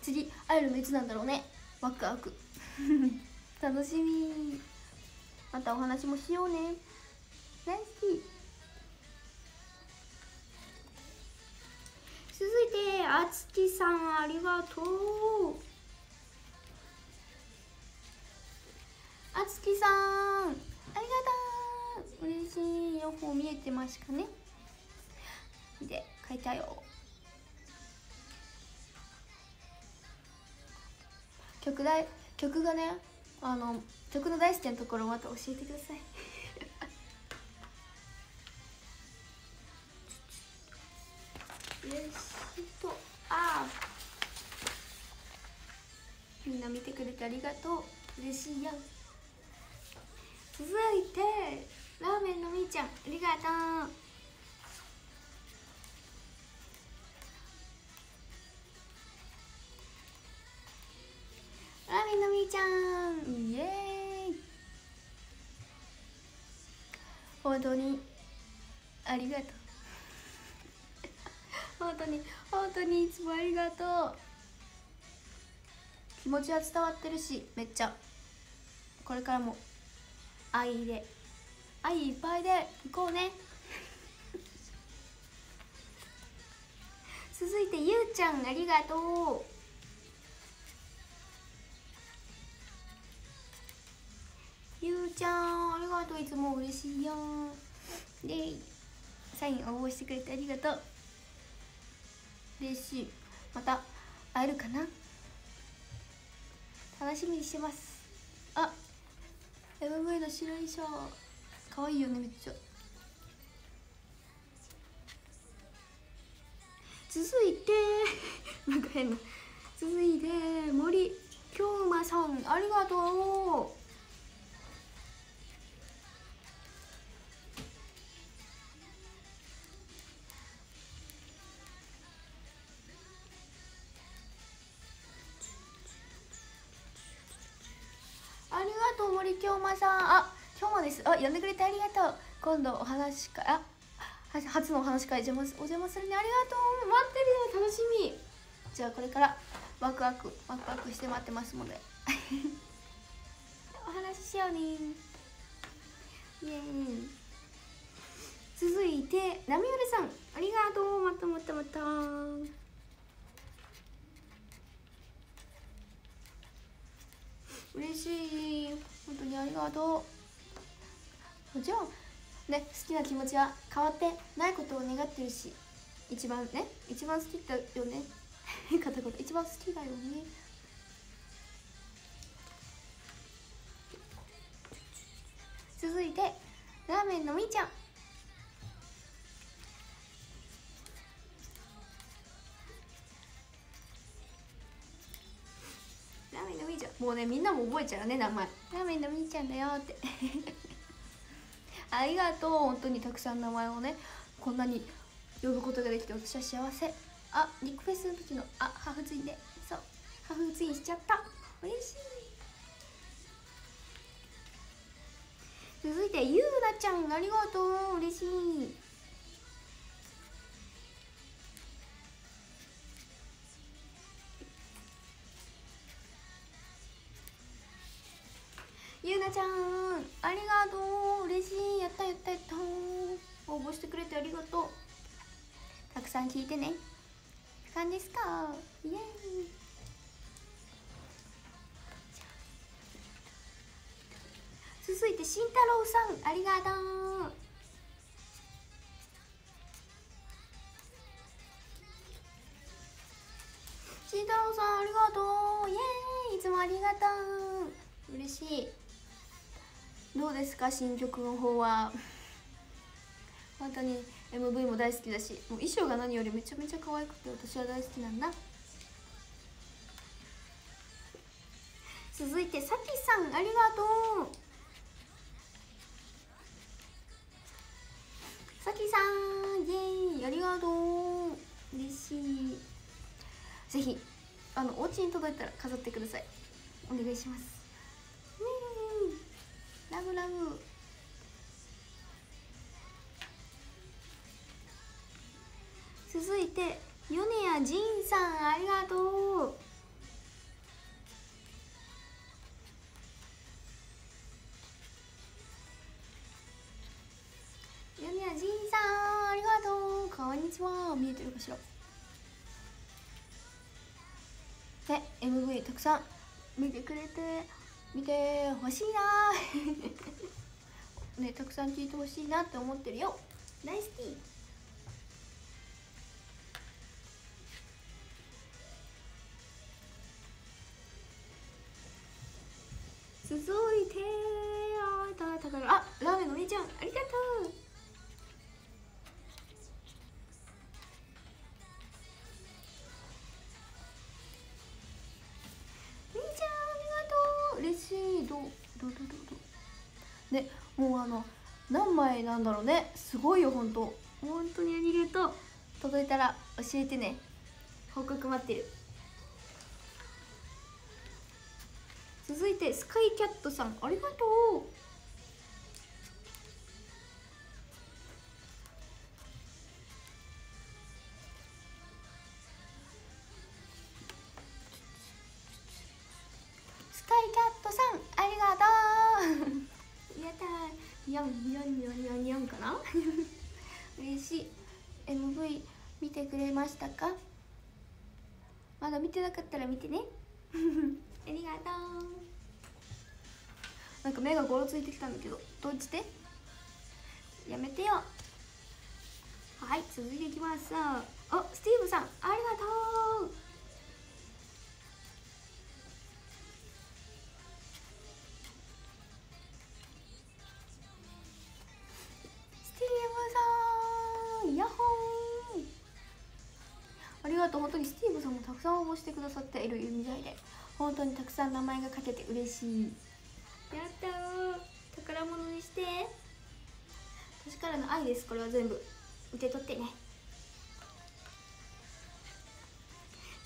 次会えるのいつなんだろうね。ワクワク。[laughs] 楽しみ。またお話もしようね。大好き。続いてあつきさんありがとう。あつきさんありがとう。嬉しい。よほ見えてますかね。で書いたよ。曲曲がねあの曲の大好きなところまた教えてください。[laughs] よしとあみんな見てくれてありがとう。嬉しいよ。続いてラーメンのみーちゃんありがとう。ラーメンのみーちゃんイエーイ。本当にありがとう。[laughs] 本当に本当にいつもありがとう。気持ちは伝わってるしめっちゃ。これからも愛で愛いっぱいで行こうね。[laughs] 続いてゆうちゃんありがとう。ゆうちゃんありがとういつも嬉しいよ。でサイン応募してくれてありがとう。嬉しい。また会えるかな？楽しみにしてます。あ MV の白い衣装かわいいよねめっちゃ。続いて [laughs] なんか変な。続いて森京馬さんありがとう。森京馬さん。あ今日もです。あ呼んでくれてありがとう。今度お話かあは初のお話会邪魔すお邪魔するね。ありがとう。待ってるよ楽しみ。じゃあこれからワクワクワクワクして待ってますので。[laughs] お話ししようね。イエーイ。続いてナミオレさん。ありがとう。またまたまた嬉しい。本当にありがとう。もちろんね好きな気持ちは変わってないことを願ってるし一番ね一番好きだよね。[laughs] 片言。一番好きだよね。続いてラーメンのみーちゃん。みーちゃん。もうねみんなも覚えちゃうね名前。ラーメンのみーちゃんだよって。ありがとう。本当にたくさん名前をねこんなに呼ぶことができて私は幸せ。あリクフェスの時のあハーフツインで。そう。ハーフツインしちゃった。嬉しい。続いてゆうなちゃん。ありがとう。嬉しいゆうなちゃんありがとう。嬉しい。やったやった。やった応募してくれてありがとう。たくさん聞いてね。感じですか？イエーイ。続いて慎太郎さんありがとう。慎太郎さんありがとう。イエーイ。いつもありがとう。嬉しい。どうですか？新曲の方は。本当に MV も大好きだしもう衣装が何よりめちゃめちゃ可愛くて私は大好きなんだ。続いてさきさんありがとう。さきさんイエイありがとう。嬉しい。ぜひあのお家に届いたら飾ってください。お願いします。ラブラブ。続いて米谷仁さんありがとう。米谷仁さんありがとう。こんにちは。見えてるかしら。で MV たくさん。見てくれて。見てほしいな。[laughs] ねたくさん聞いてほしいなって思ってるよ。大好き続いてあたたかあラーメンのお兄ちゃんありがとう。どうどうどうどうど。うねもうあの何枚なんだろうね。すごいよほんと。本当にありがとう。届いたら教えてね。報告待ってる。続いてスカイキャットさんありがとうーヨンヨンヨンヨンヨンかな？[laughs] 嬉しい。MV 見てくれましたか？まだ見てなかったら見てね。[laughs] ありがとう。なんか目がゴロついてきたんだけど閉じて。やめてよ。はい続いていきます。あスティーブさんありがとう。たくさん応募してくださっているみたいで本当にたくさん名前が書けて嬉しい。やったー。宝物にして。私からの愛です。これは全部。受け取ってね。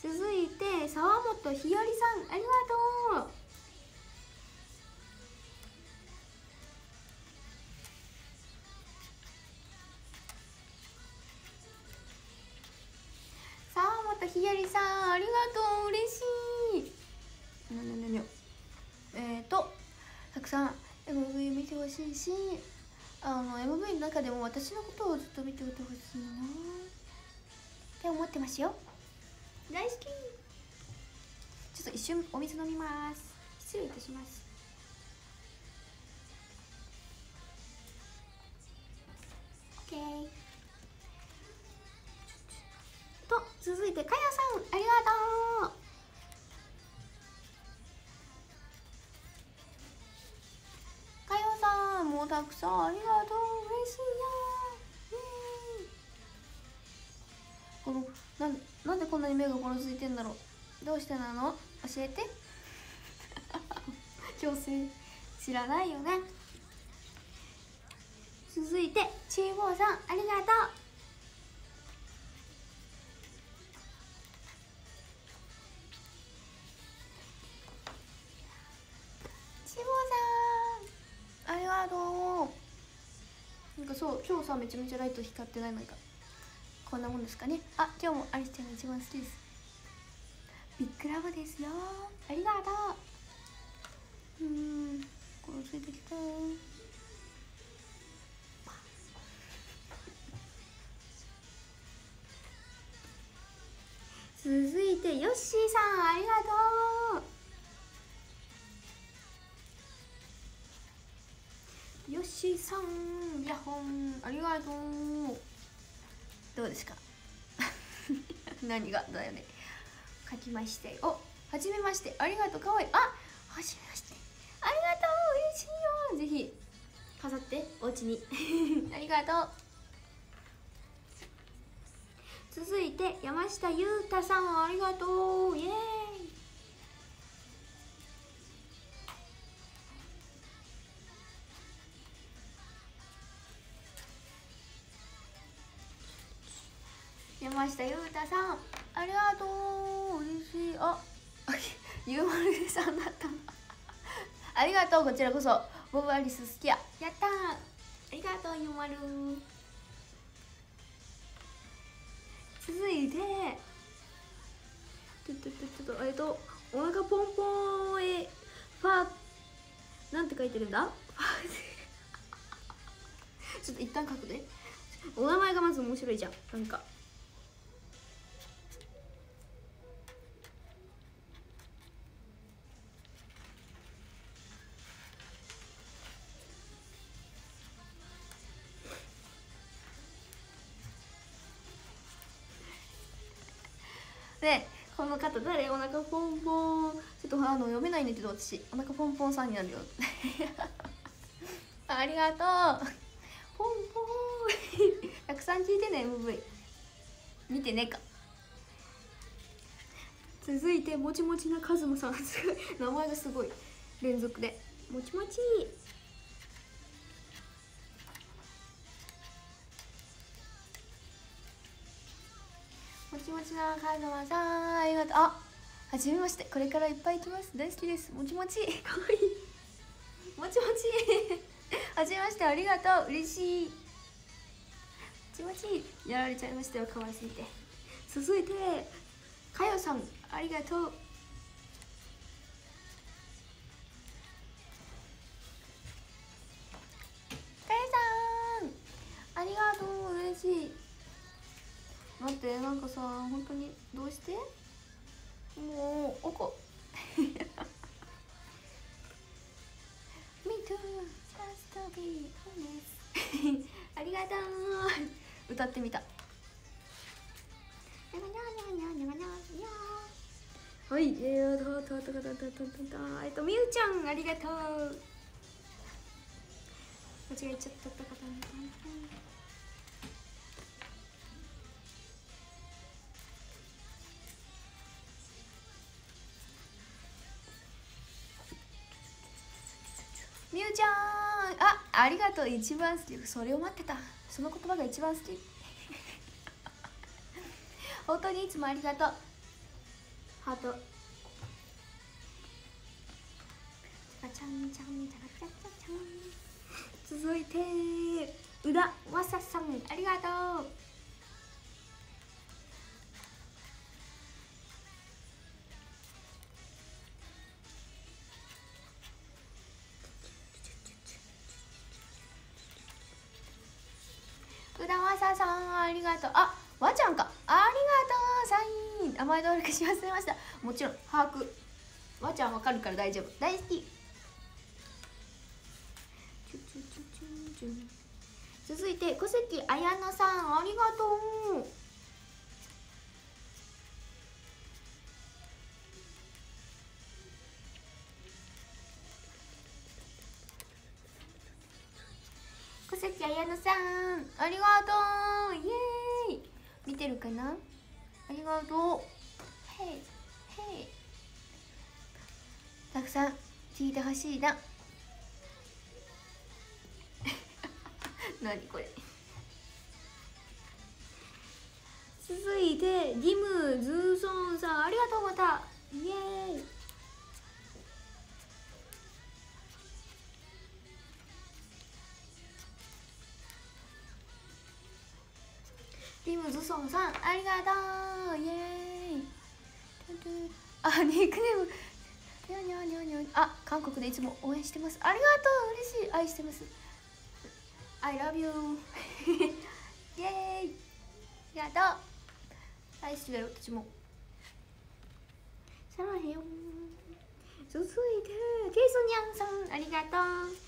続いて沢本ひよりさんありがとういしあの MV の中でも私のことをずっと見ておいてほしいなって思ってますよ。大好き。ちょっと一瞬お水飲みます。失礼いたします。オッケーに目がころついてんだろう。どうしてなの？教えて。[laughs] 強制知らないよね。続いてちーぼーさんありがとう。ちーぼーさん。ありがとう。なんかそう今日さめちゃめちゃライト光ってない？のかこんなもんですかね。あ今日もアリスちゃんが一番好きです。ビッグラブですよ。ありがとう。うん。これついてきた。続いてヨッシーさんありがとう。ヨッシーさんヤッホンありがとう。どうですか？[laughs] 何がだよね。書きまして。おはじめまして。ありがとう。かわいい。あはじめまして。ありがとう。嬉しいよ。ぜひ飾って。お家に。[laughs] ありがとう。続いて山下裕太さん。ありがとう。イエーイ。さんありがとう。嬉しい。あ [laughs] ゆうまるさんだった [laughs] ありがとう。こちらこそ。ボブアリス好きや。やったありがとうゆうまる。続いて。ちょっとちょっとえっとお腹ポンポンへ。ファなんて書いてるんだ？[laughs] ちょっと一旦書くね。お名前がまず面白いじゃん。なんかあの読めないんだけど私お腹ポンポンさんになるよ。[laughs] ありがとう。ポンポンたくさん聞いてね MV 見てねか。続いてもちもちなカズマさん。すごい名前がすごい。連続で。もちもち。もちもちなカズマさん。ありがとう。あはじめましてこれからいっぱい行きます。大好きです。もちもち。かわいい。もちもち。はじめましてありがとう。嬉しい。もちもち。やられちゃいましたよ可愛すぎて。続いてかよさん。ありがとう。かよさん。ありがとう。嬉しい。待ってなんかさ本当にどうして？もうおこ。[laughs] Me too. Just to be honest. [laughs] ありがとう。歌ってみた。はいえーとととととととえっとみゆちゃんありがとう間違えちゃったかなみゆちゃんあありがとう。一番好き。それを待ってた。その言葉が一番好き。[laughs] 本当にいつもありがとう。ハート。続いて宇田わささん。ありがとう。りがとうあわちゃんか。ありがとうサイン。名前登録し忘れました。もちろん把握。わちゃんわかるから大丈夫。大好き。続いて小関彩乃さんありがとう。小関彩乃さんありがとう。見てるかな？ありがとう。へい。へい。たくさん聞いてほしいな。[laughs] 何これ？続いてディムズーソンさんありがとうまた。イエーイディムズソンさんありがとう。イエーイ。あ [laughs] ニックネーム。にゃにゃにゃにゃあ韓国でいつも応援してます。ありがとう。嬉しい。愛してます。I love you [laughs] イエーイ。ありがとう大好きだよ。私も。さらへよ。続いてケイソニャンさん。ありがとう。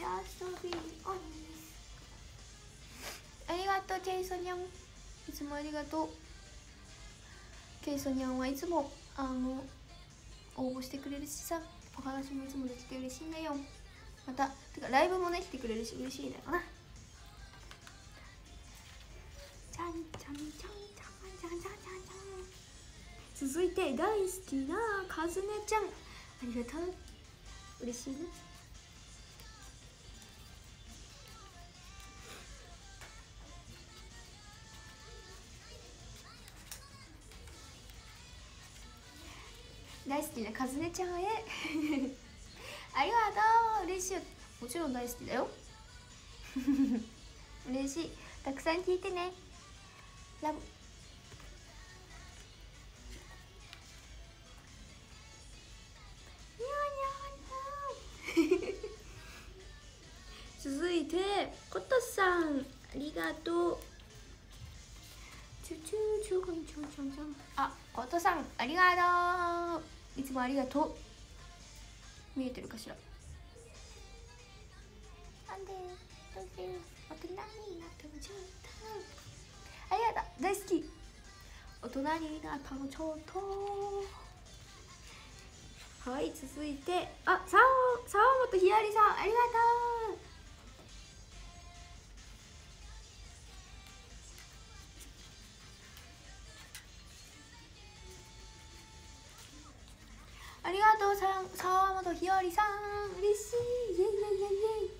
ありがとうケイソニャン。いつもありがとう。ケイソニャンはいつもあの応募してくれるしさ。お話もいつもできて嬉しいんだよ。またてかライブもね来てくれるし嬉しいんだよな。ちゃんちゃんちゃんちゃんちゃんちゃんちゃん。続いて大好きなかずねちゃん。ありがとう。嬉しいね。大好きなかずねちゃんへ。[laughs] ありがとう。嬉しい。もちろん大好きだよ。[laughs] 嬉しい。たくさん聞いてね。ラブ。続いてことさんありがとう。チュチュチュチュチュチュチュあことさんありがとういつもありがとう。見えてるかしら。なんでどうせ大人になってもちょっと。ありがとう。大好き。大人になったもちょっと。はい続いて。あ沢沢本ひやりさんありがとう。ありがとうさ沢本ひよりさん嬉しい。イエイイエイイエイイエイ。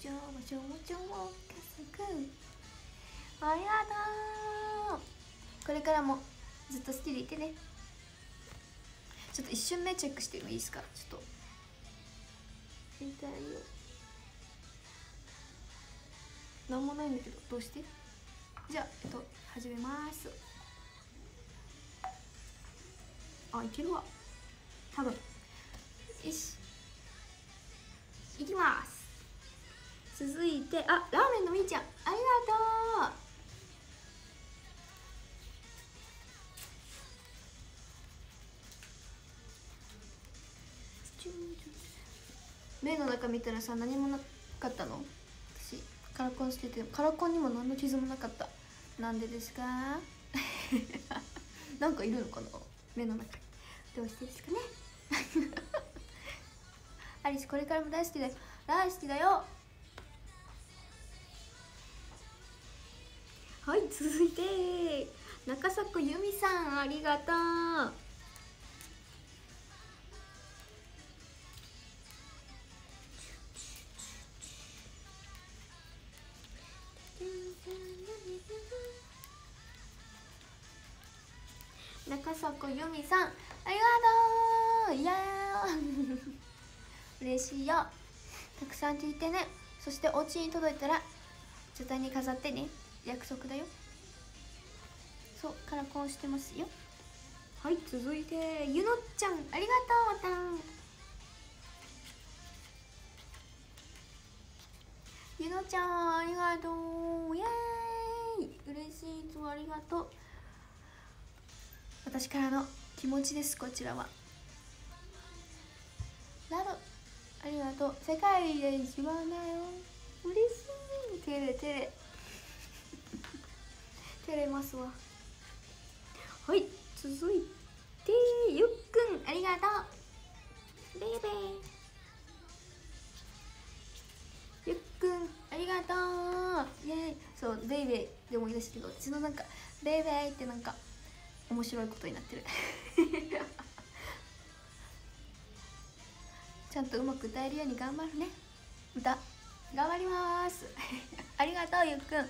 ちょもちょもちょもかすくんありがとう。これからもずっと好きでいてね。ちょっと一瞬目チェックしてもいいですか？ちょっと。見たいよ。なんもないんだけどどうして？じゃあえっと始めます。あいけるわ。多分。よし。いきます。続いてあラーメンのみーちゃん。ありがとう。目の中見たらさ何もなかったの？私カラコンしててカラコンにも何の傷もなかった。なんでですか？[laughs] なんかいるのかな？目の中。どうしてですかね？[laughs] アリスこれからも大好きだよ。大好きだよ。はい続いて中迫由美さんありがとう。中迫由美さんありがとう。イエー。イ [laughs] 嬉しいよ。たくさん聞いてね。そしてお家に届いたら絶対に飾ってね。約束だよ。そうカラコンしてますよ。はい続いてゆのっちゃん。ありがとうまたゆのちゃんありがとう。イエーイ。嬉しいいつもありがとう。私からの気持ちですこちらはラブありがとう。世界で一番だよ。嬉しい。照れ照れ。[laughs] 照れますわ。はい。続いてゆっくん。ありがとう。ベイベー。ゆっくんありがとう。イエーイ。そうベイベーで思い出したけど私のなんかベイベーってなんか面白いことになってる。ちゃんとうまく歌えるように頑張るね。歌頑張ります。[laughs] ありがとうゆっくん。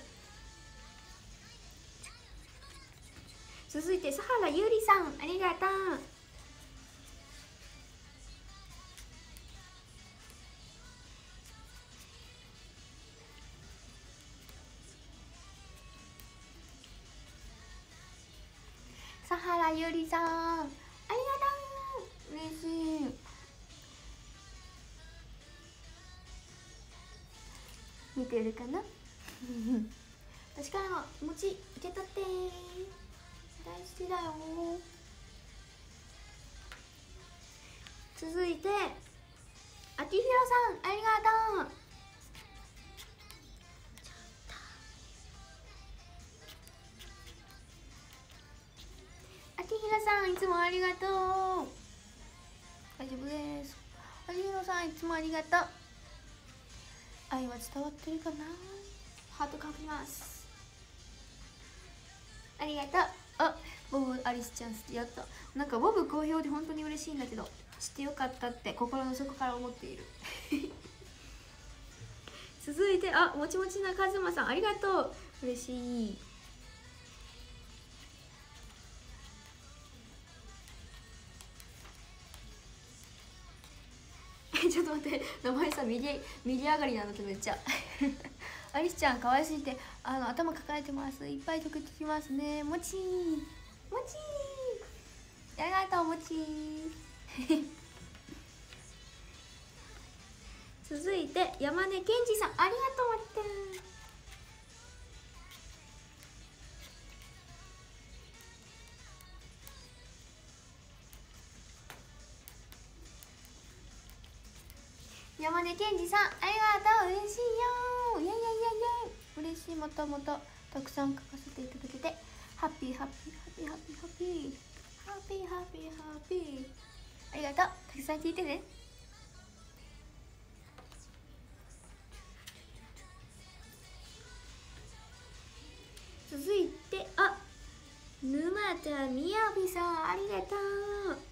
続いて佐原ゆりさん。ありがとう。佐原ゆりさん。ありがとう。嬉しい。見てるかな？[laughs] 私からの気持ち受け取って大好きだよ続いてあきひろさんありがとう。あきひろさんいつもありがとう。大丈夫です。あきひろさんいつもありがとう。愛は伝わってるかな？ハート書きます。ありがとう。あボブアリスちゃんやったなんかボブ好評で本当に嬉しいんだけど知ってよかったって心の底から思っている。[laughs] 続いてあもちもちなカズマさんありがとう。嬉しいちょっと待って名前さ右右上がりなんだけどめっちゃ。[laughs] アリスちゃん可愛すぎてあの頭抱えてます。いっぱい曲聴きますね。もちもちありがとうもち [laughs] 続いて山根健二さんありがとうって。山根健二さんありがとう嬉しいよ。イエイイエイ嬉しいもともとたくさん書かせていただけて。ハッピーハッピーハッピーハッピーハッピーハッピーハッピーありがとう。たくさん聞いてね。続いてあ沼田みやびさんありがとう。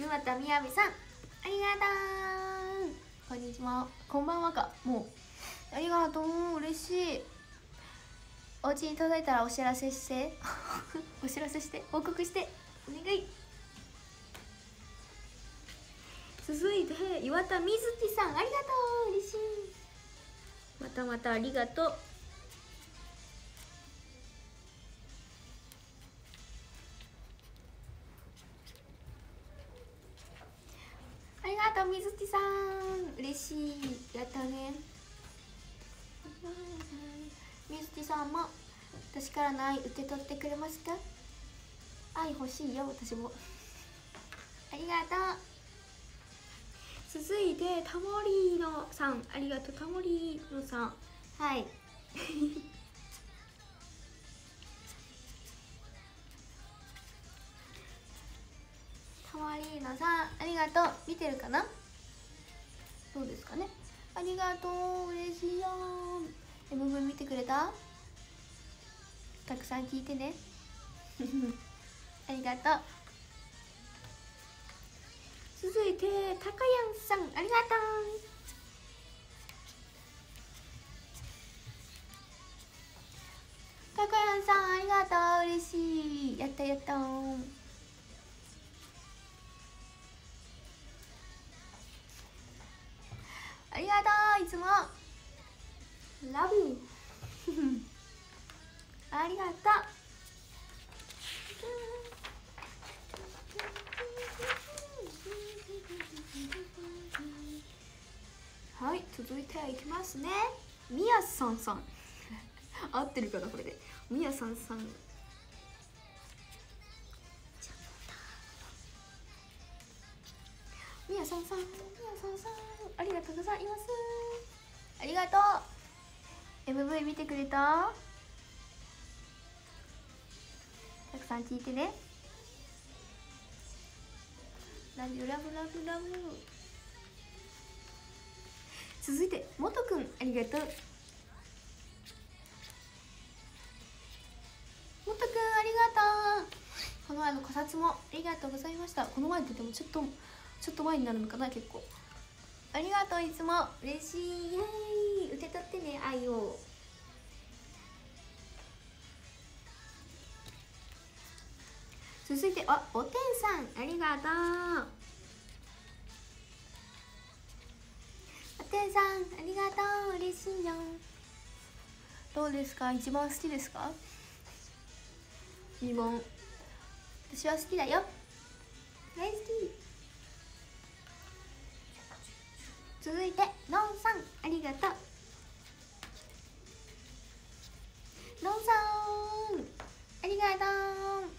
沼田みやびさんありがとう。こんにちは。こんばんは。かもうありがとう。嬉しい。お家に届いたらお知らせして。[laughs] お知らせして？報告して。お願い。続いて岩田みずきさんありがとう。嬉しい。またまたありがとう。しいやったね。みずきさんも私からの愛受け取ってくれますか愛欲しいよ私も。ありがとう。続いてタモリーノさん。ありがとうタモリーノさん。はい。[laughs] タモリーノさんありがとう。見てるかな？どうですかね。ありがとう嬉しいよ MV 見てくれた？たくさん聞いてね。[laughs] ありがとう。続いてたかやんさん。ありがとう。たかやんさんありがとう。嬉しい。やったやったありがとういつも。ラブ [laughs] ありがとう。はい続いてはいきますね。みやさんさん。[laughs] 合ってるかなこれで。みやさんさん。みやさんさんみやさんさん。ありがとうございます。ありがとう。MV 見てくれた？たくさん聞いてね。ラブラブラブラブ続いてもとくんありがとう。もとくんありがとう。この前のこさつもありがとうございました。この前って言ってもちょっとちょっと前になるのかな結構ありがとういつも。嬉しい。イエーイ。受け取ってね愛を。続いてあおてんさん。ありがとう。おてんさん。ありがとう。嬉しいよ。どうですか？一番好きですか？リボン私は好きだよ。大好き続いてのんさんありがとう。のんさんありがとう。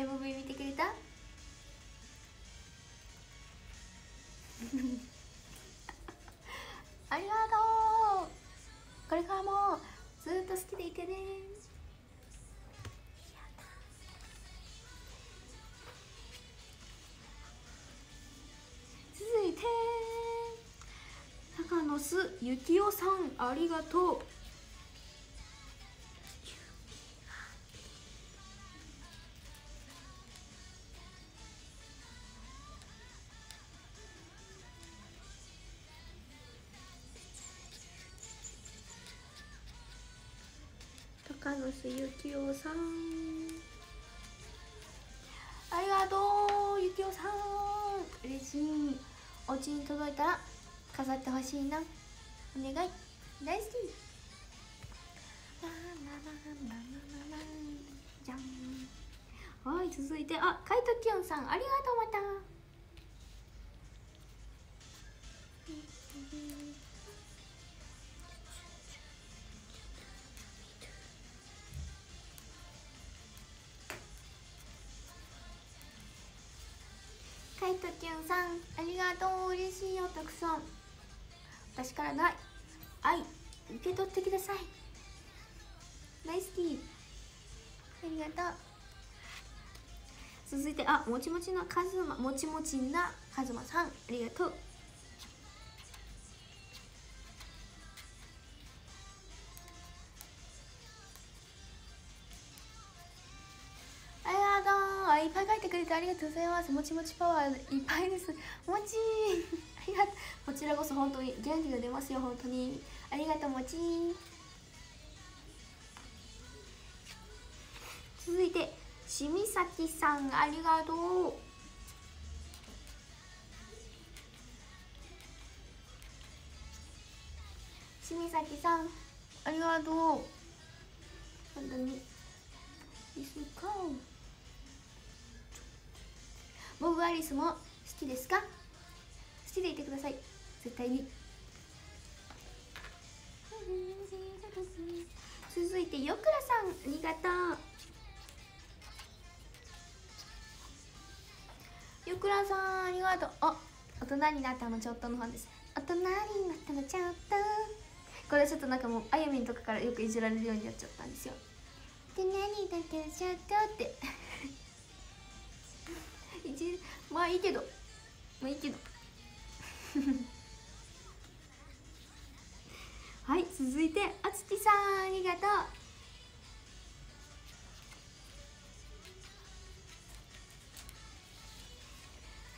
[laughs] MV 見てくれた？[laughs] ありがとう。これからもずっと好きでいてね。高野巣ゆきおさんありがとう。高野巣ゆきおさん。ありがとうゆきおさん。嬉しいお家に届いたら飾ってほしいな。お願い。大好き。じゃんはい続いてあカイトキヨンさんありがとうまたカイトキュンさんがとう。嬉しいよたくさん。私からない愛。受け取ってください。大好き。ありがとう。続いてあもちもちのカズマもちもちなカズマさん。ありがとう。ありがとうございます。もちもちパワーいっぱいです。もちありがとう。こちらこそ本当に元気が出ますよ本当に。ありがとう。もち続いてしみさきさんありがとう。しみさきさんありがとう。本当に。ですかボブアリスも好きですか？好きでいてください。絶対に。続いてよくらさんありがとう。よくらさんありがとう。あ大人になったのちょっとの本です。大人になったのちょっと。これちょっとなんかもうあゆみんとかからよくいじられるようになっちゃったんですよ。で何だってちょっとって。いじまあいいけど。まあいいけど。[laughs] はい続いてあつきさんありがとう。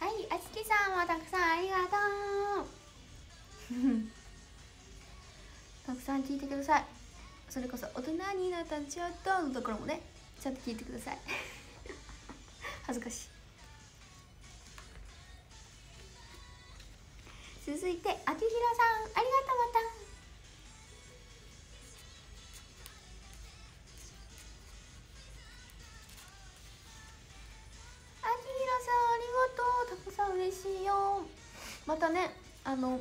はいあつきさんもたくさんありがとう。[laughs] たくさん聞いてください。それこそ大人になったんちょっとのところもねちゃんと聞いてください。[laughs] 恥ずかしい。続いてあきひろさんありがとうまた。あきひろさんありがとうたくさん嬉しいよ。またねあの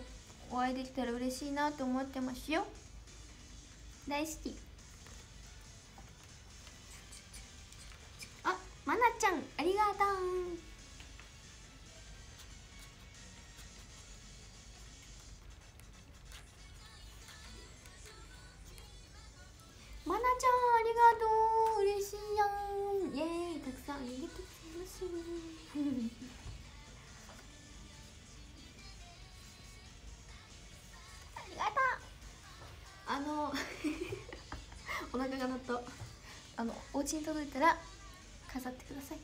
お会いできたら嬉しいなと思ってますよ。大好き。あまなちゃんありがとう。とう。嬉しいやん。イエーイたくさんありがとうございます。[laughs] ありがとう。あの [laughs] お腹が鳴ったあのお家に届いたら飾ってください。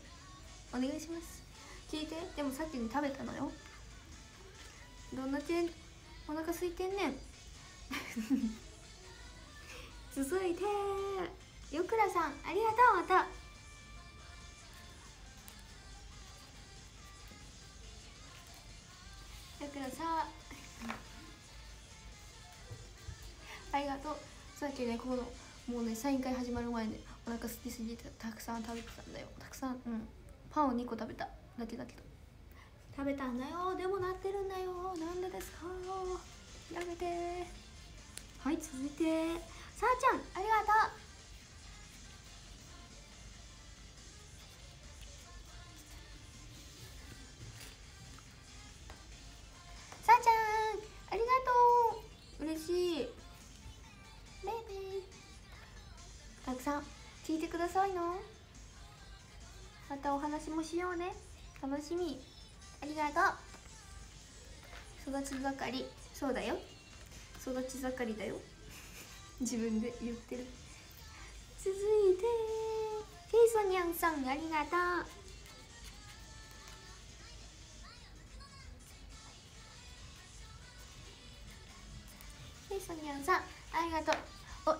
お願いします。聞いて。でもさっきに食べたのよ。どんだけお腹空いてんねん。[laughs] 続いて。よくらさんありがとうまた。よくらさん。ありがとう。さっきねこのもうねサイン会始まる前にお腹空きすぎてたくさん食べてたんだよ。たくさんうん。パンを2個食べた。だけだけど。食べたんだよ。でもなってるんだよ。なんでですか？やめて。はい続いて。さあちゃんありがとう。いいの？またお話もしようね。楽しみ。ありがとう。育ち盛り。そうだよ。育ち盛りだよ。[laughs] 自分で言ってる。続いてケイソニャンさんありがとう。ケイソニャンさんありがとう。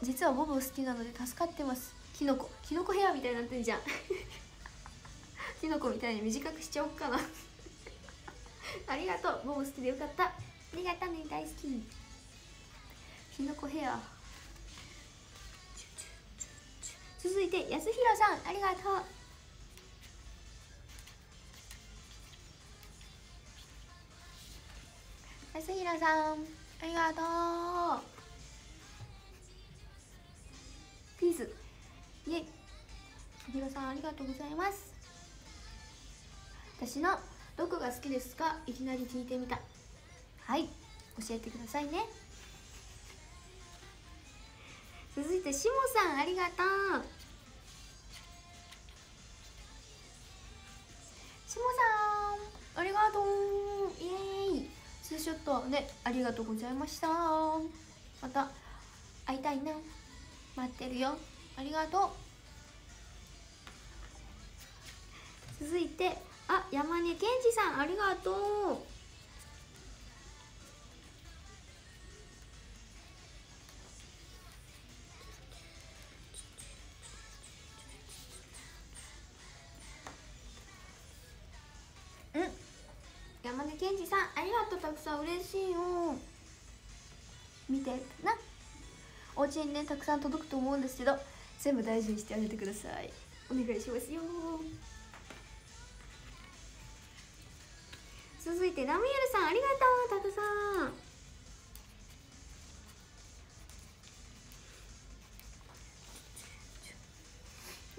お実はボブ好きなので助かってます。キノコキノコヘアみたいになってんじゃん。[laughs] キノコみたいに短くしちゃおっかな。[laughs] ありがとう。ボブ好きでよかった。ありがとうね。大好き。キノコヘア。続いて安弘さん。ありがとう。安弘さん。ありがとう。ピース。イエイ安弘さんありがとうございます。私のどこが好きですか？いきなり聞いてみた。はい。教えてくださいね。続いてしもさんありがとう。しもさんありがとう。イエーイ。ツーショットねありがとうございました。また会いたいな。待ってるよ。ありがとう。続いてあ山根健二さんありがとう。うん。山根健二さんありがとう。たくさん嬉しいよ。見てな。お家にねたくさん届くと思うんですけど全部大事にしてあげてください。お願いしますよ。続いてラミエルさんありがとうたくさん。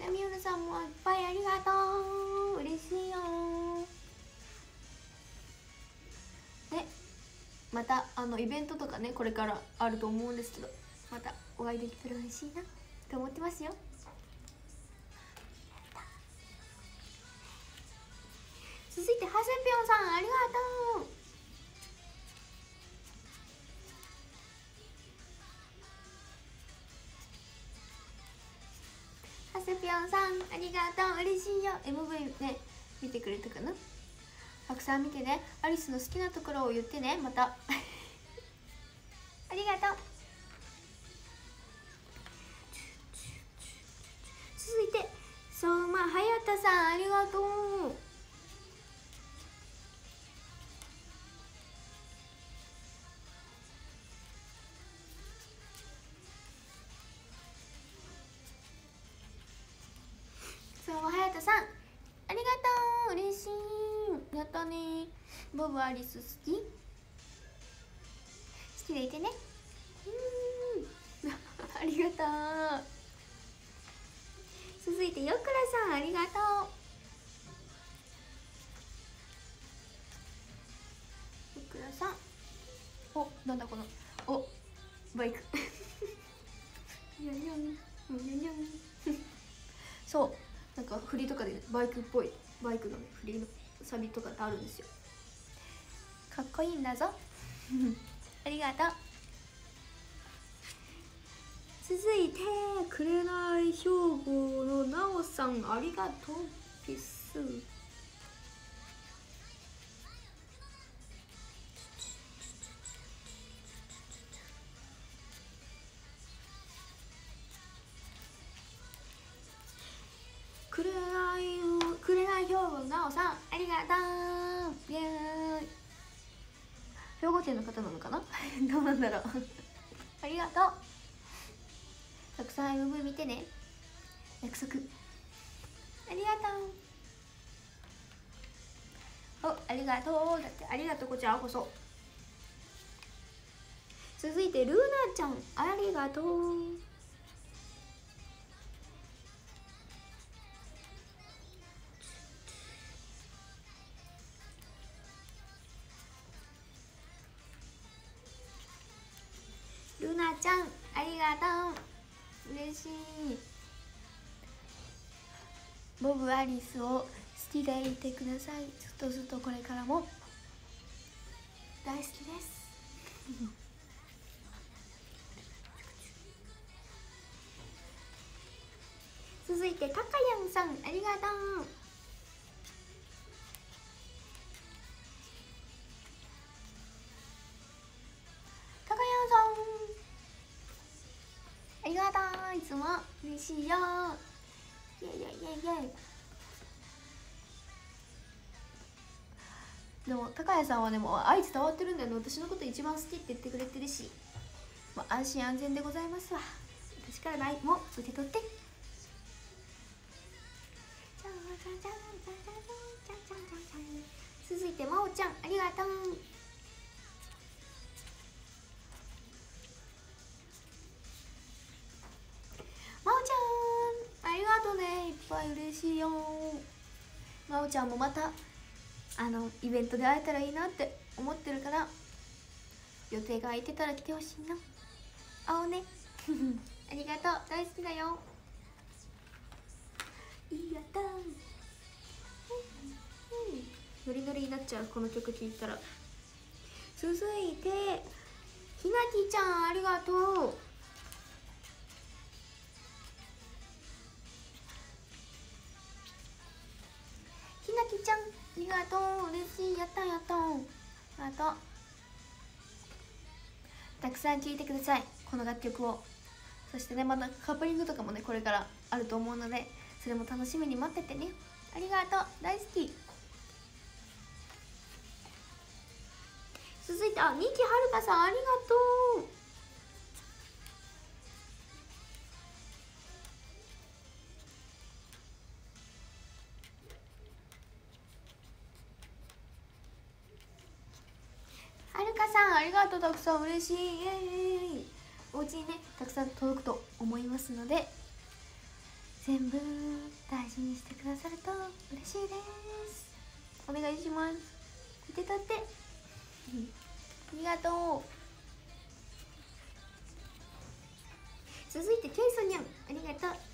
ラミエルさんもいっぱいありがとう。嬉しいよ。ねまたあのイベントとかねこれからあると思うんですけどまたお会いできたら嬉しいな。と思ってますよ。続いてハセピョンさんありがとう。ハセピョンさんありがとう。嬉しいよ。MV ね見てくれたかな？たくさん見てね。アリスの好きなところを言ってねまた。[laughs] ありがとう。て相馬隼人さんありがとう。相馬隼人さんありがとう。嬉しい。やったね。ボブアリス好き？好きでいてね。うん。[laughs] ありがとう。続いてよくらさん。ありがとう。よくらさんおなんだこの。おバイク。そう。なんか振りとかでバイクっぽい。バイクのね振りのサビとかってあるんですよ。かっこいいんだぞ。[laughs] ありがとう。続いて紅兵庫のなおさんありがとうです。紅紅兵庫のなおさんありがとう。イエーイ。兵庫県の方なのかな？[laughs] どうなんだろう。[laughs] ありがとう。たくさん MV 見てね。約束。ありがとう。おありがとう。だってありがとうこちらこそ。続いてルーナちゃん。ありがとう。嬉しい。ボブアリスを好きでいてください。ずっとずっとこれからも。大好きです。[laughs] 続いてたかやんさん。ありがとうとういつも嬉しいよ。イェイイェイイェイイェイ。でも高谷さんはでも愛伝わってるんだよね。私のこと一番好きって言ってくれてるし、まあ、安心安全でございますわ。私からの愛も受け取って。続いてまおちゃん。ありがとう。まおちゃんありがとうね。いっぱい嬉しいよ。まおちゃんもまたあのイベントで会えたらいいなって思ってるから予定が空いてたら来てほしいな。会おうね。[laughs] ありがとう。大好きだよ。やったノリノリになっちゃうこの曲聴いたら。続いてひなきちゃんありがとう。きちゃんありがとう嬉しいやったやった。ありがとう。たくさん聴いてくださいこの楽曲を。そしてねまたカップリングとかもねこれからあると思うのでそれも楽しみに待っててね。ありがとう大好き。続いてあミキはるかさんありがとう。とたくさん嬉しい。イエーイ。お家にねたくさん届くと思いますので全部大事にしてくださると嬉しいです。お願いします。受け取って。ありがとう。続いてケイソニャンありがとう。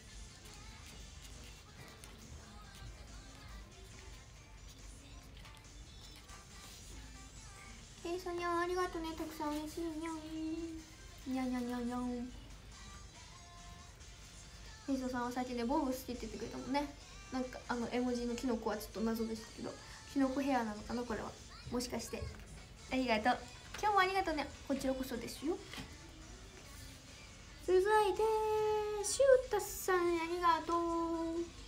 ケイソニャンありがとうねたくさん嬉しい。にゃんにゃんにゃんにゃんにゃんケイソさんはさっきねボブ好きって言ってくれたもんね。なんかあの絵文字のキノコはちょっと謎でしたけどキノコヘアなのかなこれは。もしかして。ありがとう。今日もありがとうね。こちらこそですよ。続いてシュータさんありがとう。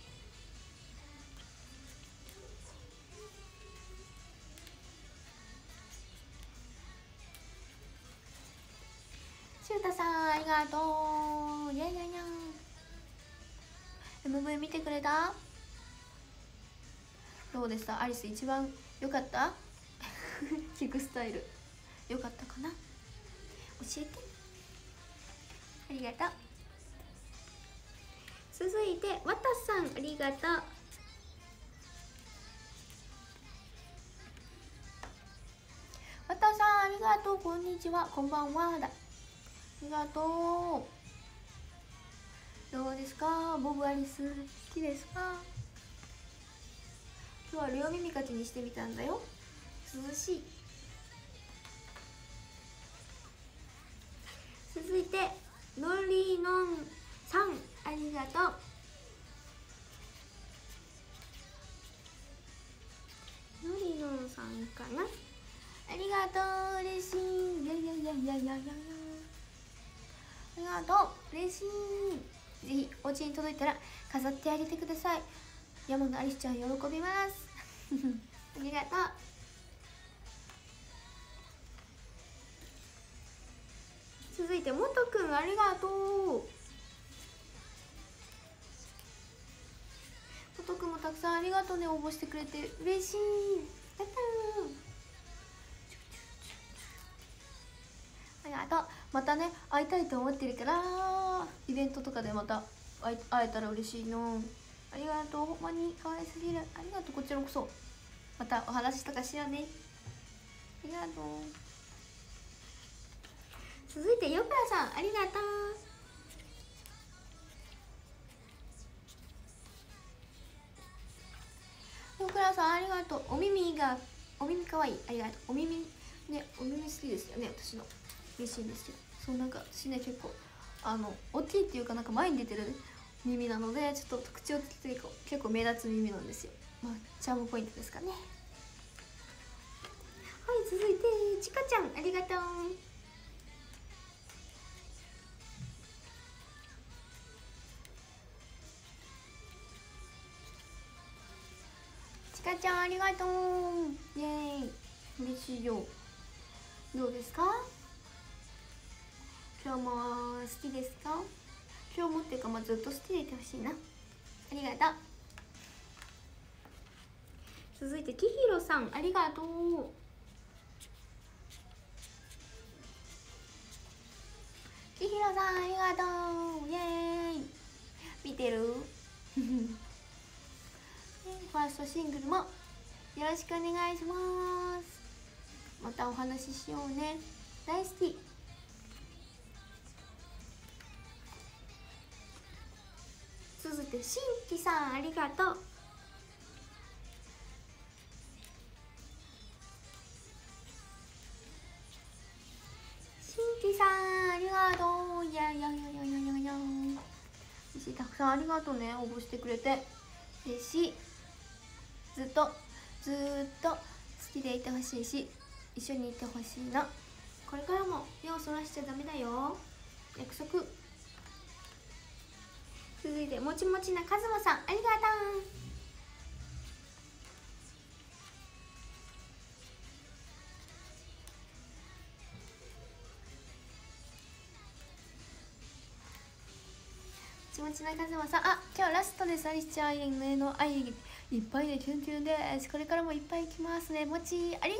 タさんありがとう。いやいやいや MV 見てくれた？どうでした？アリス一番良かった？[laughs] 聞くスタイル。良かったかな？教えて。ありがとう。続いてわたさんありがとう。わたさんありがとう。こんにちは。こんばんは。だりがとう。どうですか？ボブアリス好きですか？今日は両耳かきにしてみたんだよ。涼しい。続いてのりのんさん。ありがとう。のりのんさんかな？ありがとう。嬉しい。いやいやいやいやいやいや。ありがとう嬉しい。ぜひお家に届いたら飾ってあげてください。山野アリスちゃん喜びます。[laughs] ありがとう。続いてもとくんありがとう。もとくんもたくさんありがとうね応募してくれて嬉しい。やったありがとう。またね会いたいと思ってるからイベントとかでまた会えたら嬉しいの。ありがとうほんまに。可愛すぎる。ありがとうこちらこそ。またお話とかしようね。ありがとう。続いてよくらさんありがとう。よくらさんありがとう。お耳がお耳かわいい。ありがとう。お耳ねお耳好きですよね私の。嬉しいんですけどそうなんか私ね結構あの大きいっていうかなんか前に出てる耳なのでちょっと口をつけて結構目立つ耳なんですよ。まあチャームポイントですかね。はい続いてちかちゃんありがとう。ちかちゃんありがとう。イエーイ。嬉しいよ。どうですか？今日も好きですか？今日もっていうか、まあ、ずっと好きでいてほしいな。ありがとう。続いてきひろさんありがとう。きひろさんありがとう。イエーイ。見てる？[laughs] ファーストシングルもよろしくお願いします。またお話ししようね。大好き。続いてしんきさんありがとう。しんきさんありがとう。いやいやいやいやいやいや。たくさんありがとうね。応募してくれて。嬉しい。ずっとずっと好きでいてほしいし一緒にいてほしいな。これからも目をそらしちゃダメだよ。約束。続いてもちもちなかずまさん。ありがとうもちもちなかずまさんあ今日ラストですアリスちゃんへの愛いっぱいでキュンキュンですこれからもいっぱい来ますね。もちありがと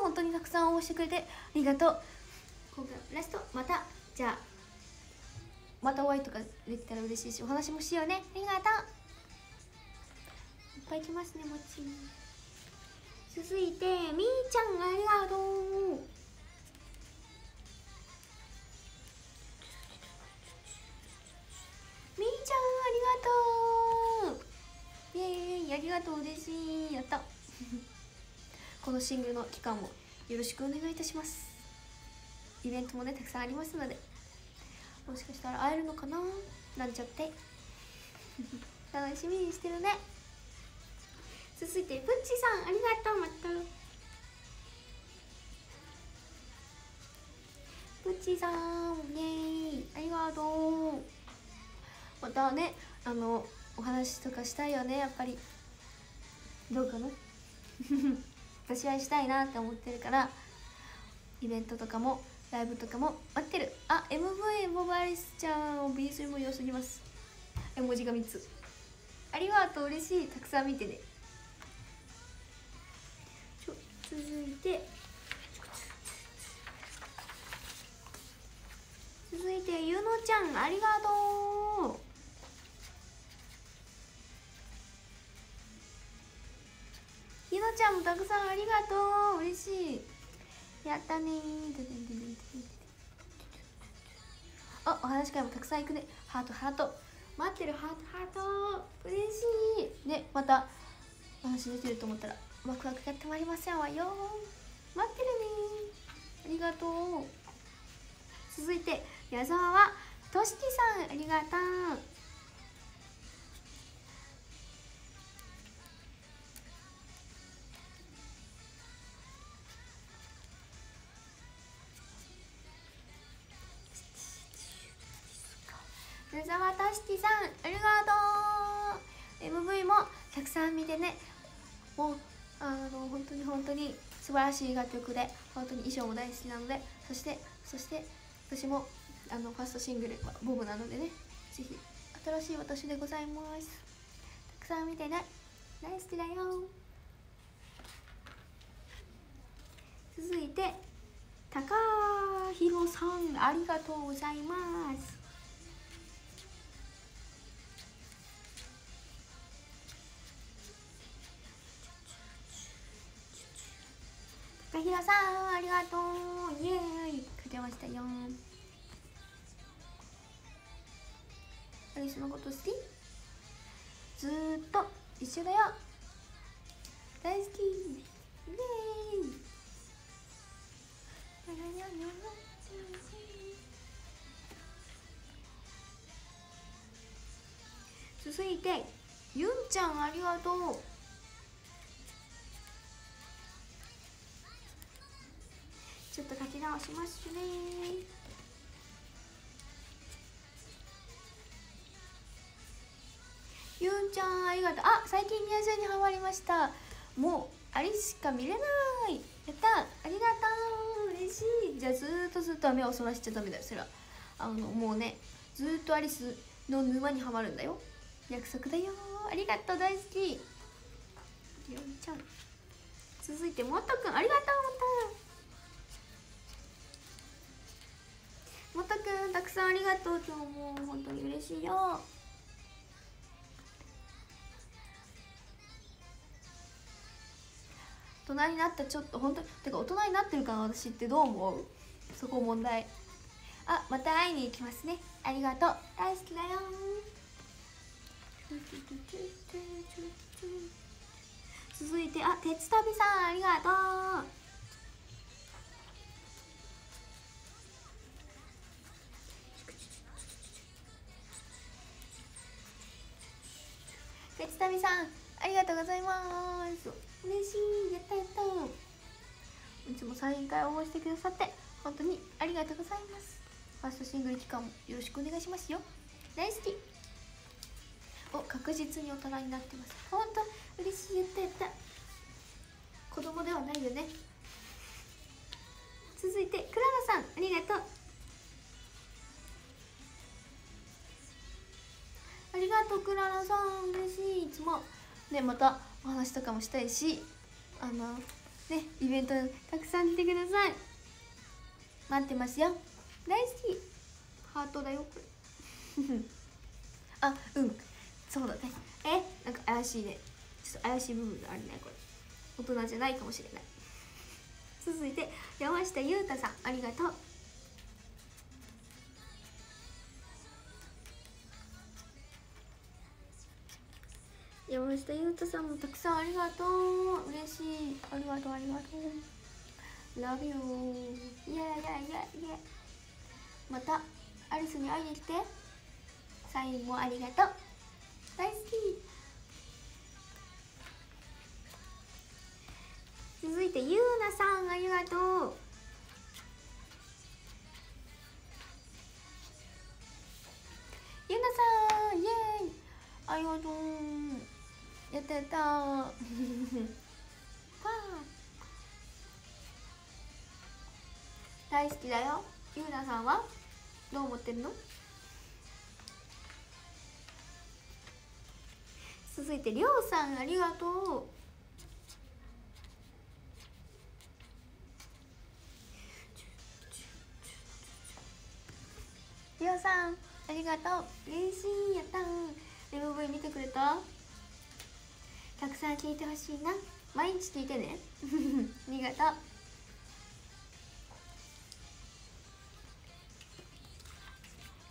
う。本当にたくさん応募してくれてありがとう。ラスト。またじゃあ。またお会いとかできたら嬉しいしお話もしようね。ありがとう。いっぱい来ますねもち。続いてみーちゃんありがとう。みーちゃんありがとう。イエーイありがとう嬉しい。やった。[laughs] このシングルの期間もよろしくお願いいたします。イベントもねたくさんありますので。もしかしたら会えるのかな？なんちゃって。[laughs] 楽しみにしてるね。続いてプッチさんありがとうまた。プッチさんイエーイありがとう。またねあのお話とかしたいよねやっぱり。どうかな？[laughs] 私はしたいなって思ってるからイベントとかもライブとかも待ってる。あ MV モバイスちゃん B3 も良すぎます。絵文字が3つ。ありがとう。嬉しい。たくさん見てね。続いて。続いてゆのちゃん。ありがとう。ゆのちゃんもたくさんありがとう。嬉しい。やったねあお話会もたくさん行くね。ハートハート。待ってるハートハート。嬉しい。ねまた話出てると思ったらワクワクが止まりませんわよ。待ってるねありがとう。続いて矢沢はとしきさんありがとう。ね。もうあの本当に本当に素晴らしい楽曲で本当に衣装も大好きなのでそしてそして私もあのファーストシングルはボブなのでねぜひ新しい私でございます。たくさん見てね。大好きだよ。続いて高弘さんありがとうございます。高弘さんありがとうイエーイ勝てましたよアリスのこと好きずーっと一緒だよ。大好き。イエーイ。続いてゆんちゃんありがとう。ちょっと書き直しますね。ゆんちゃんありがとう。あ最近宮中にハマりました。もうあれしか見れない。やった。ありがとう。嬉しい。じゃあずっとずっと目をそらしちゃダメだよそれは。あのもうねずっとアリスの沼にはまるんだよ。約束だよ。ありがとう大好き。ゆんちゃん。続いてもっとくんありがとうもっともとくんたくさんありがとう。今日も本当に嬉しいよ。大人になったちょっと本当てか大人になってるかな私ってどう思う？そこ問題。あまた会いに行きますね。ありがとう。大好きだよ。続いてあ鉄旅さんありがとう。鉄旅さんありがとうございます。嬉しいやったやった。いつもサイン会応募してくださって本当にありがとうございます。ファーストシングル期間もよろしくお願いしますよ。大好き。お確実に大人になってます。本当嬉しいやったやった。子供ではないよね。続いてクララさんありがとう。ありがとうクララさん。嬉しい。いつも。ねまたお話とかもしたいしあのねイベントたくさん来てください。待ってますよ。大好き。ハートだよ。こ [laughs] れあうん。そうだね。えなんか怪しいね。ちょっと怪しい部分があるねこれ。大人じゃないかもしれない。続いて山下優太さん。ありがとう。山下優太さんもたくさんありがとう。嬉しい。ありがとうありがとう。Love you イエイイエーイイエーまたアリスに会いに来てサインもありがとう大好き続いてゆうなさんありがとうゆうなさんイエーイありがとうやったやった。ー [laughs] 大好きだよ。ゆうなさんは？どう思ってるの？続いてりょうさんありがとう。ろさんありがとう。嬉しい。やったん MV 見てくれた？たくさん聞いてほしいな。毎日聞いてね。[laughs] ありがとう。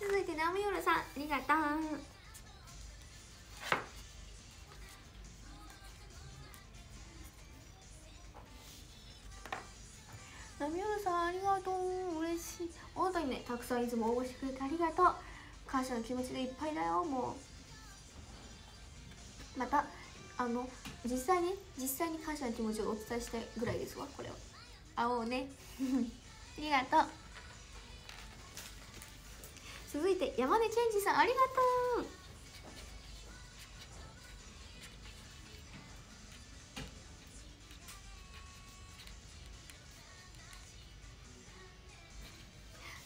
続いてナミヨルさんありがとう。ナミヨルさんありがとう。嬉しい。本当にねたくさんいつも応募してくれてありがとう。感謝の気持ちでいっぱいだよもう。またあの実際に実際に感謝の気持ちをお伝えしたいぐらいですわこれは。会おうね。[laughs] ありがとう。続いて山根健二さんありがとう。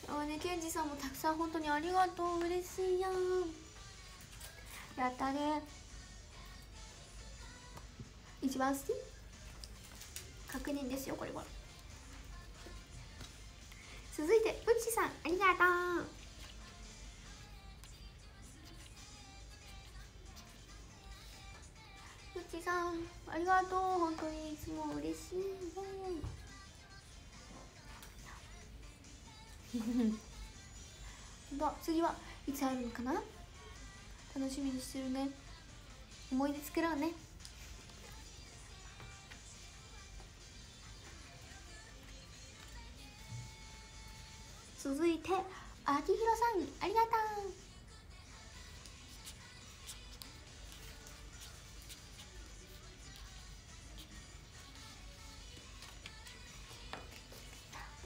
山根健二さんもたくさん本当にありがとう。嬉しいやん。やったね。一番好き？確認ですよこれは。続いてうちさんありがとう。うちさんありがとう。本当にいつも嬉しい [laughs] だ次はいつあるのかな？楽しみにしてるね。思い出作ろうね。続いてあきひろさんありがとう。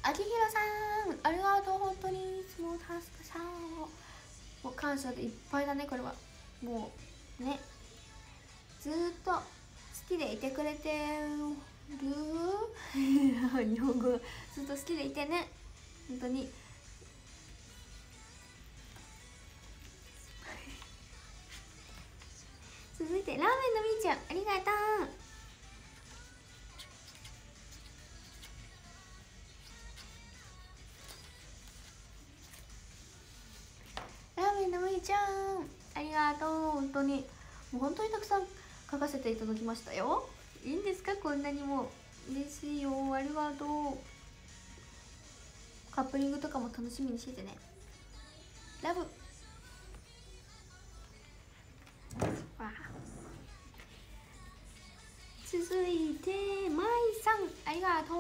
あきひろさんありがとう。本当にいつもタスクさんをもう感謝でいっぱいだねこれは。もうね。ずっと好きでいてくれてる。日本語ずっと好きでいてね。本当に。続いてラーメンのみーちゃんありがとう。ラーメンのみーちゃんありがとう。本当にもう本当にたくさん書かせていただきましたよ。いいんですか？こんなにも。嬉しいよ。ありがとう。カップリングとかも楽しみにしててね。ラブ。わあ。続いてまいさんありがとう。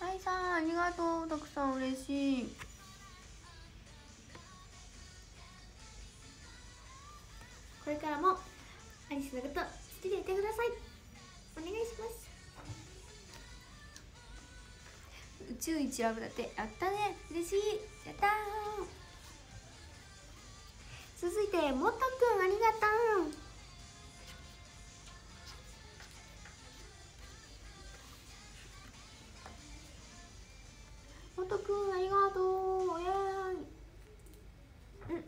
まいさんありがとうたくさん嬉しい。これからもアリスのこと好きでいてください。お願いします。宇宙一ラブだってやったね。嬉しい。やった続いてもっとくんありがとうもとくんありがとう。イエーイ。うん。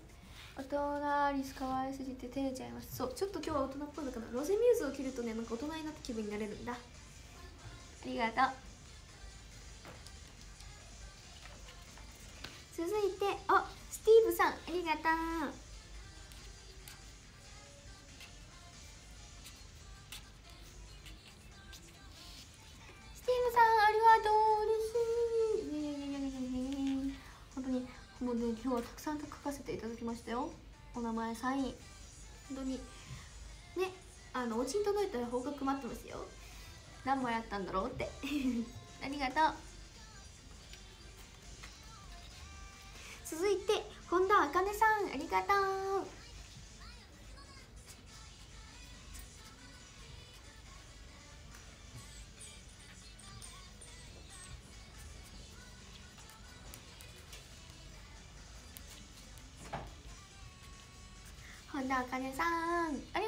大人アリス可愛すぎて照れちゃいます。そう。ちょっと今日は大人っぽいのかな。ロゼミューズを着るとねなんか大人になった気分になれるんだ。ありがとう。続いてあスティーブさんありがとう。をたくさん書かせていただきましたよ。お名前サイン。本当に。ねあのお家に届いたら報告待ってますよ。何枚あったんだろうって。[laughs] ありがとう。本田茜さんありが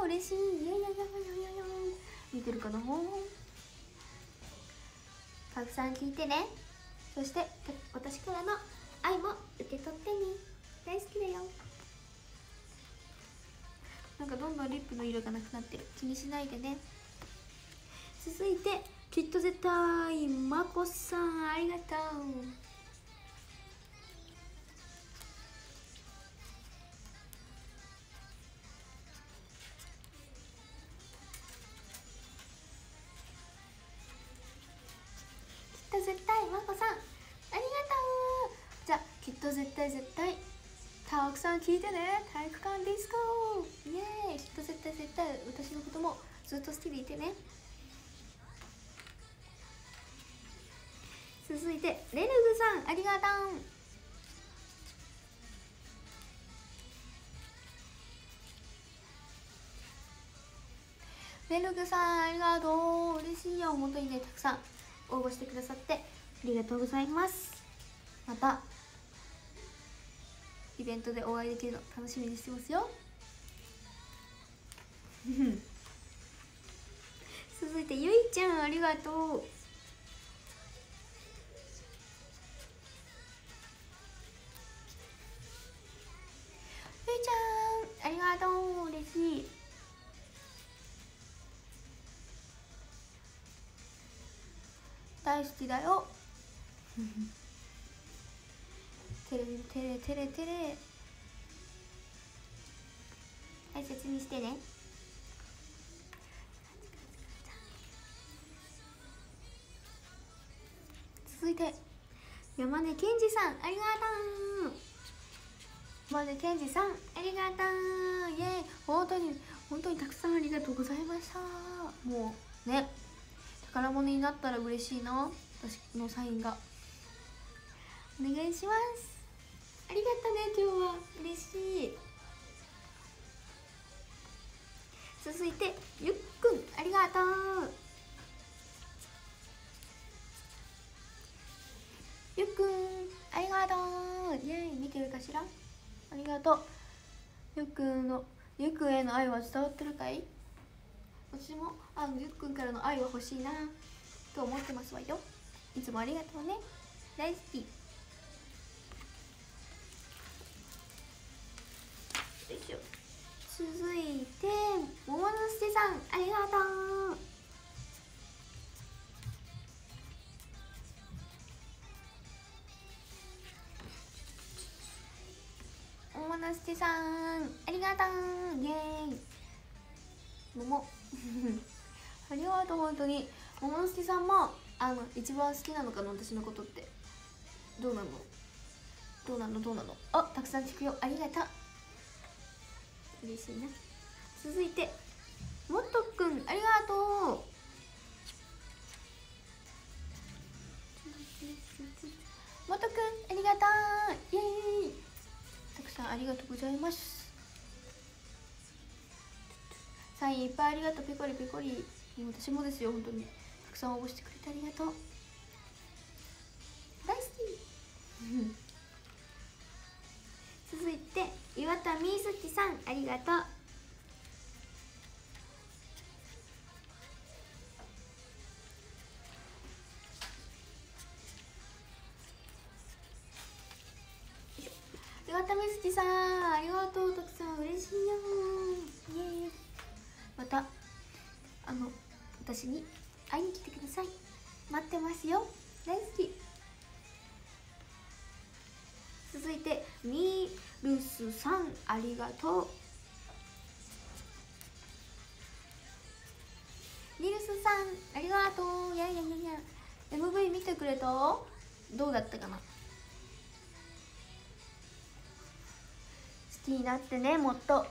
とう。嬉しい。いやいやいやいやいや。見てるかな？たくさん聞いてね。そして私からの愛も受け取ってね。大好きだよ。なんかどんどんリップの色がなくなってる。気にしないでね。続いてきっと絶対まこさんありがとう。聞いてね。体育館ディスコ。イエーイ。きっと絶対絶対私のこともずっと好きでいてね。続いてレルグさんありがとう。レルグさんありがとう。嬉しいよ。本当にねたくさん応募してくださってありがとうございます。またイベントでお会いできるの楽しみにしてますよ。[laughs] 続いてゆいちゃんありがとう。ゆいちゃんありがとう嬉しい。大好きだよ。[laughs] テレテレテレテレ。大切にしてね。続いて山根健二さんありがとう。山根健二さんありがとう。イエーイ。本当に本当にたくさんありがとうございました。もうね宝物になったら嬉しいな。私のサインが。お願いします。ありがとね今日は。嬉しい。続いてゆっくん。ありがとう。ゆっくんありがとう。イエイ。見てるかしら？ありがとう。ゆっくんのゆっくんへの愛は伝わってるかい？私もあのゆっくんからの愛は欲しいなと思ってますわよ。いつもありがとうね。大好き。しょ続いて桃之助さんありがとう。桃之助さんありがとう。イエーイ。桃。[laughs] ありがとう本当に。桃之助さんもあの一番好きなのかな私のことって。どうなの？どうなの？どうなの？あたくさん聞くよ。ありがとう。嬉しいな。続いてもっとくんありがとう。もっとくんありがとうイエーイ。たくさんありがとうございます。サインいっぱいありがとう。ペコリペコリ。私もですよ本当に。たくさん応募してくれてありがとう。大好き。[laughs] 続いて岩田みずきさんありがとう。岩田みずきさんありがとうたくさん。嬉しいよ。イエーイ。またあの私に会いに来てください。待ってますよ。大好き。続いてミルスさんありがとう。ミルスさんありがとう。いやいやいやいや。MV 見てくれた？どうだったかな？好きになってねもっと。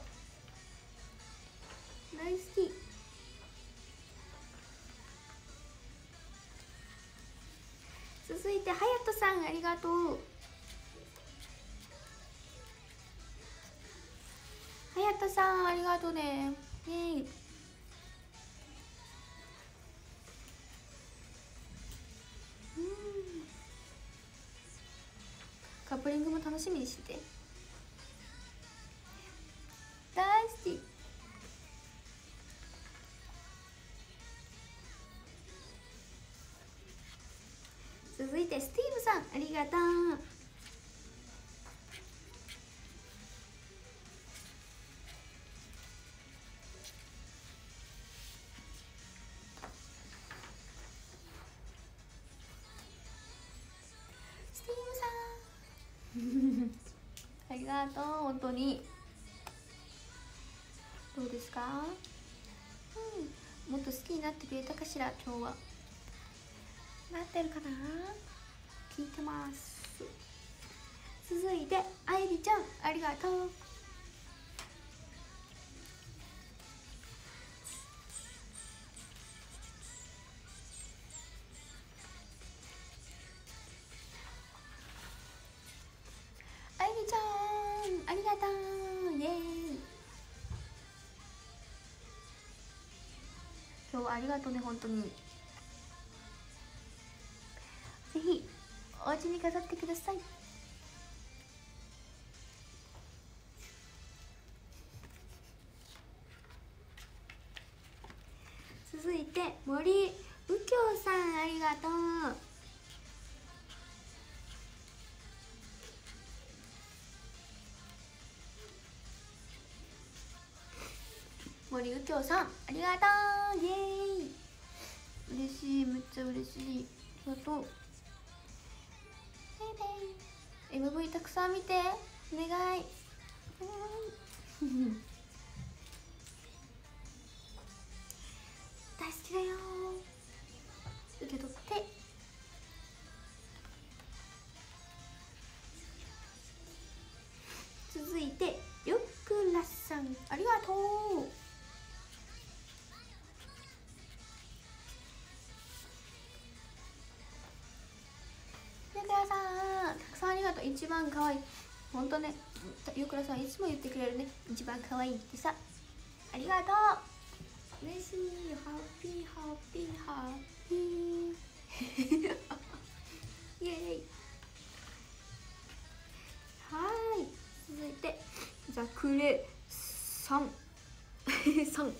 大好き。続いてはやとさんありがとう。やとさんありがとうね。イエイ。カップリングも楽しみにしてて。大好き。続いてスティーブさんありがとう。がとう本当に。どうですか？うん。もっと好きになってくれたかしら今日は。なってるかな？聞いてます。続いてあいりがとうね本当に。ぜひお家に飾ってください。続いて森右京さんありがとう。森右京さんありがとう。しいめっちゃ嬉しい。ありがとうベイ。ベイ MV たくさん見て。お願いお願い。が一番可愛い。本当ね。よくらさんいつも言ってくれるね。一番可愛いってさ。ありがとう。嬉しい。ハッピーハッピーハッピー。イエーイ。はい。続いて。ザ [laughs] クレさん。さん。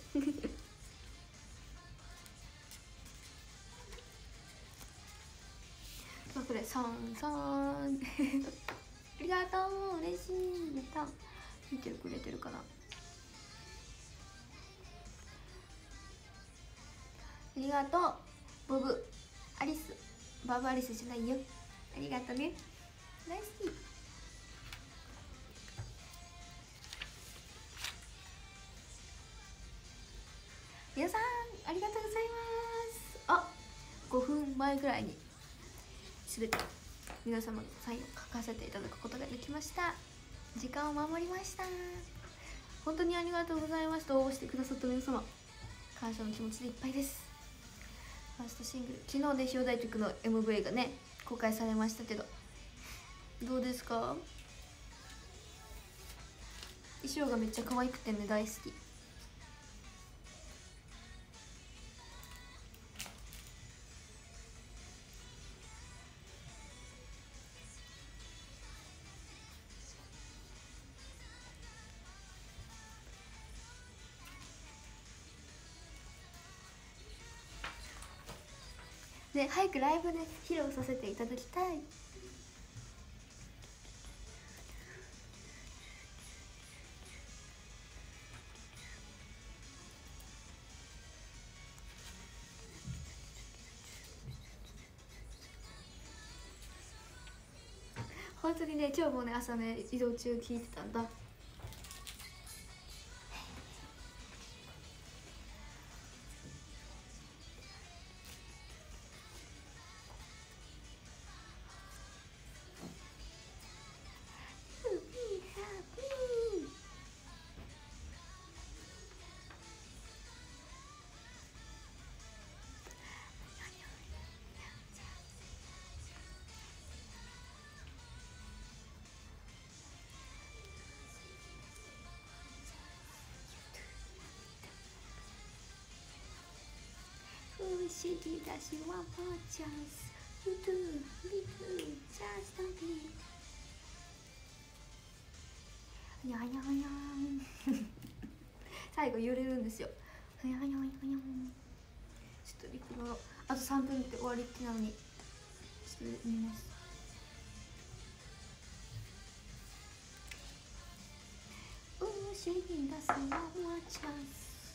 ザクレさんさん。見てくれてるかなありがとう。ボブ。アリス。バブアリスじゃないよ。ありがとうね大好き皆さんありがとうございます。あ5分前ぐらいに全て皆様のサインを書かせていただくことができました。時間を守りました。本当にありがとうございました応募してくださった皆様感謝の気持ちでいっぱいです。ファーストシングル昨日で表題曲の MV がね公開されましたけどどうですか？衣装がめっちゃ可愛くてね大好き。ね早くライブで披露させていただきたい。本当にね今日もね朝ね移動中聞いてたんだ。思議だし One more chance You do, me too, just a bit にゃにゃにゃん。最後揺れるん。ですよにゃにゃにゃにゃん。ちょっとリプロあと3分で終わりってなのにちょっと見ます不思議だし One more chance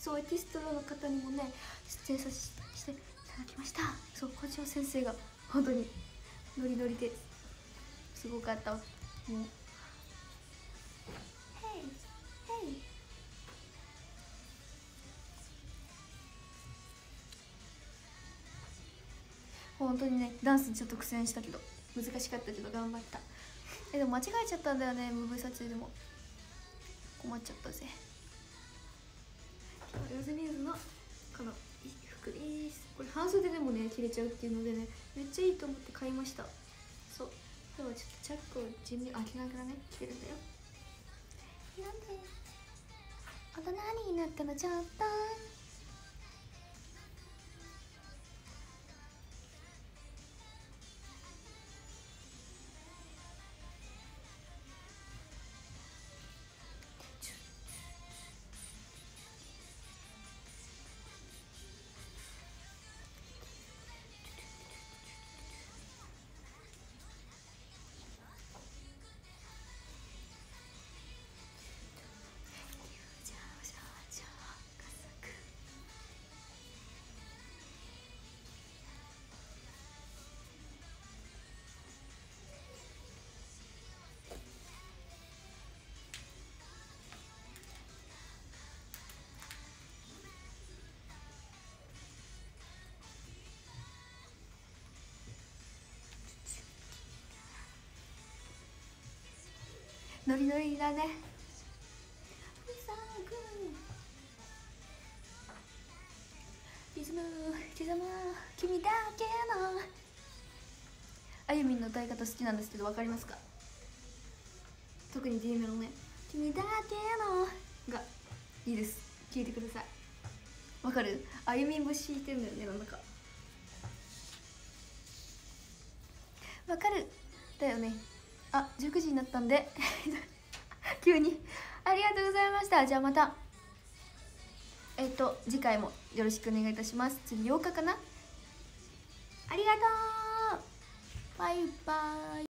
そうエキストラの方にもね出演させていただきました。そう校長先生が本当にノリノリですごかったもう「ヘイヘイ本当にねダンスちょっと苦戦したけど難しかったけど頑張った。えでも間違えちゃったんだよねムーブ撮影でも。困っちゃったぜヨゼニーズのこの服です。これ半袖でもね着れちゃうっていうのでねめっちゃいいと思って買いました。そう。今日はちょっとチャックを地味に開けながらね着てるんだよ。なんで大人になったのちょっとノリノリだね。リズムリズム君だけの。あゆみんの歌い方好きなんですけど分かりますか？特に D メロね「君だけの」がいいです。聞いてください。わかる？あゆみん節弾いてるんだよねなんだか。わかる？19時になったんで。[laughs] 急に。ありがとうございました。じゃあまた。えっ、と次回もよろしくお願いいたします。次8日かな。ありがとう。バイバイ。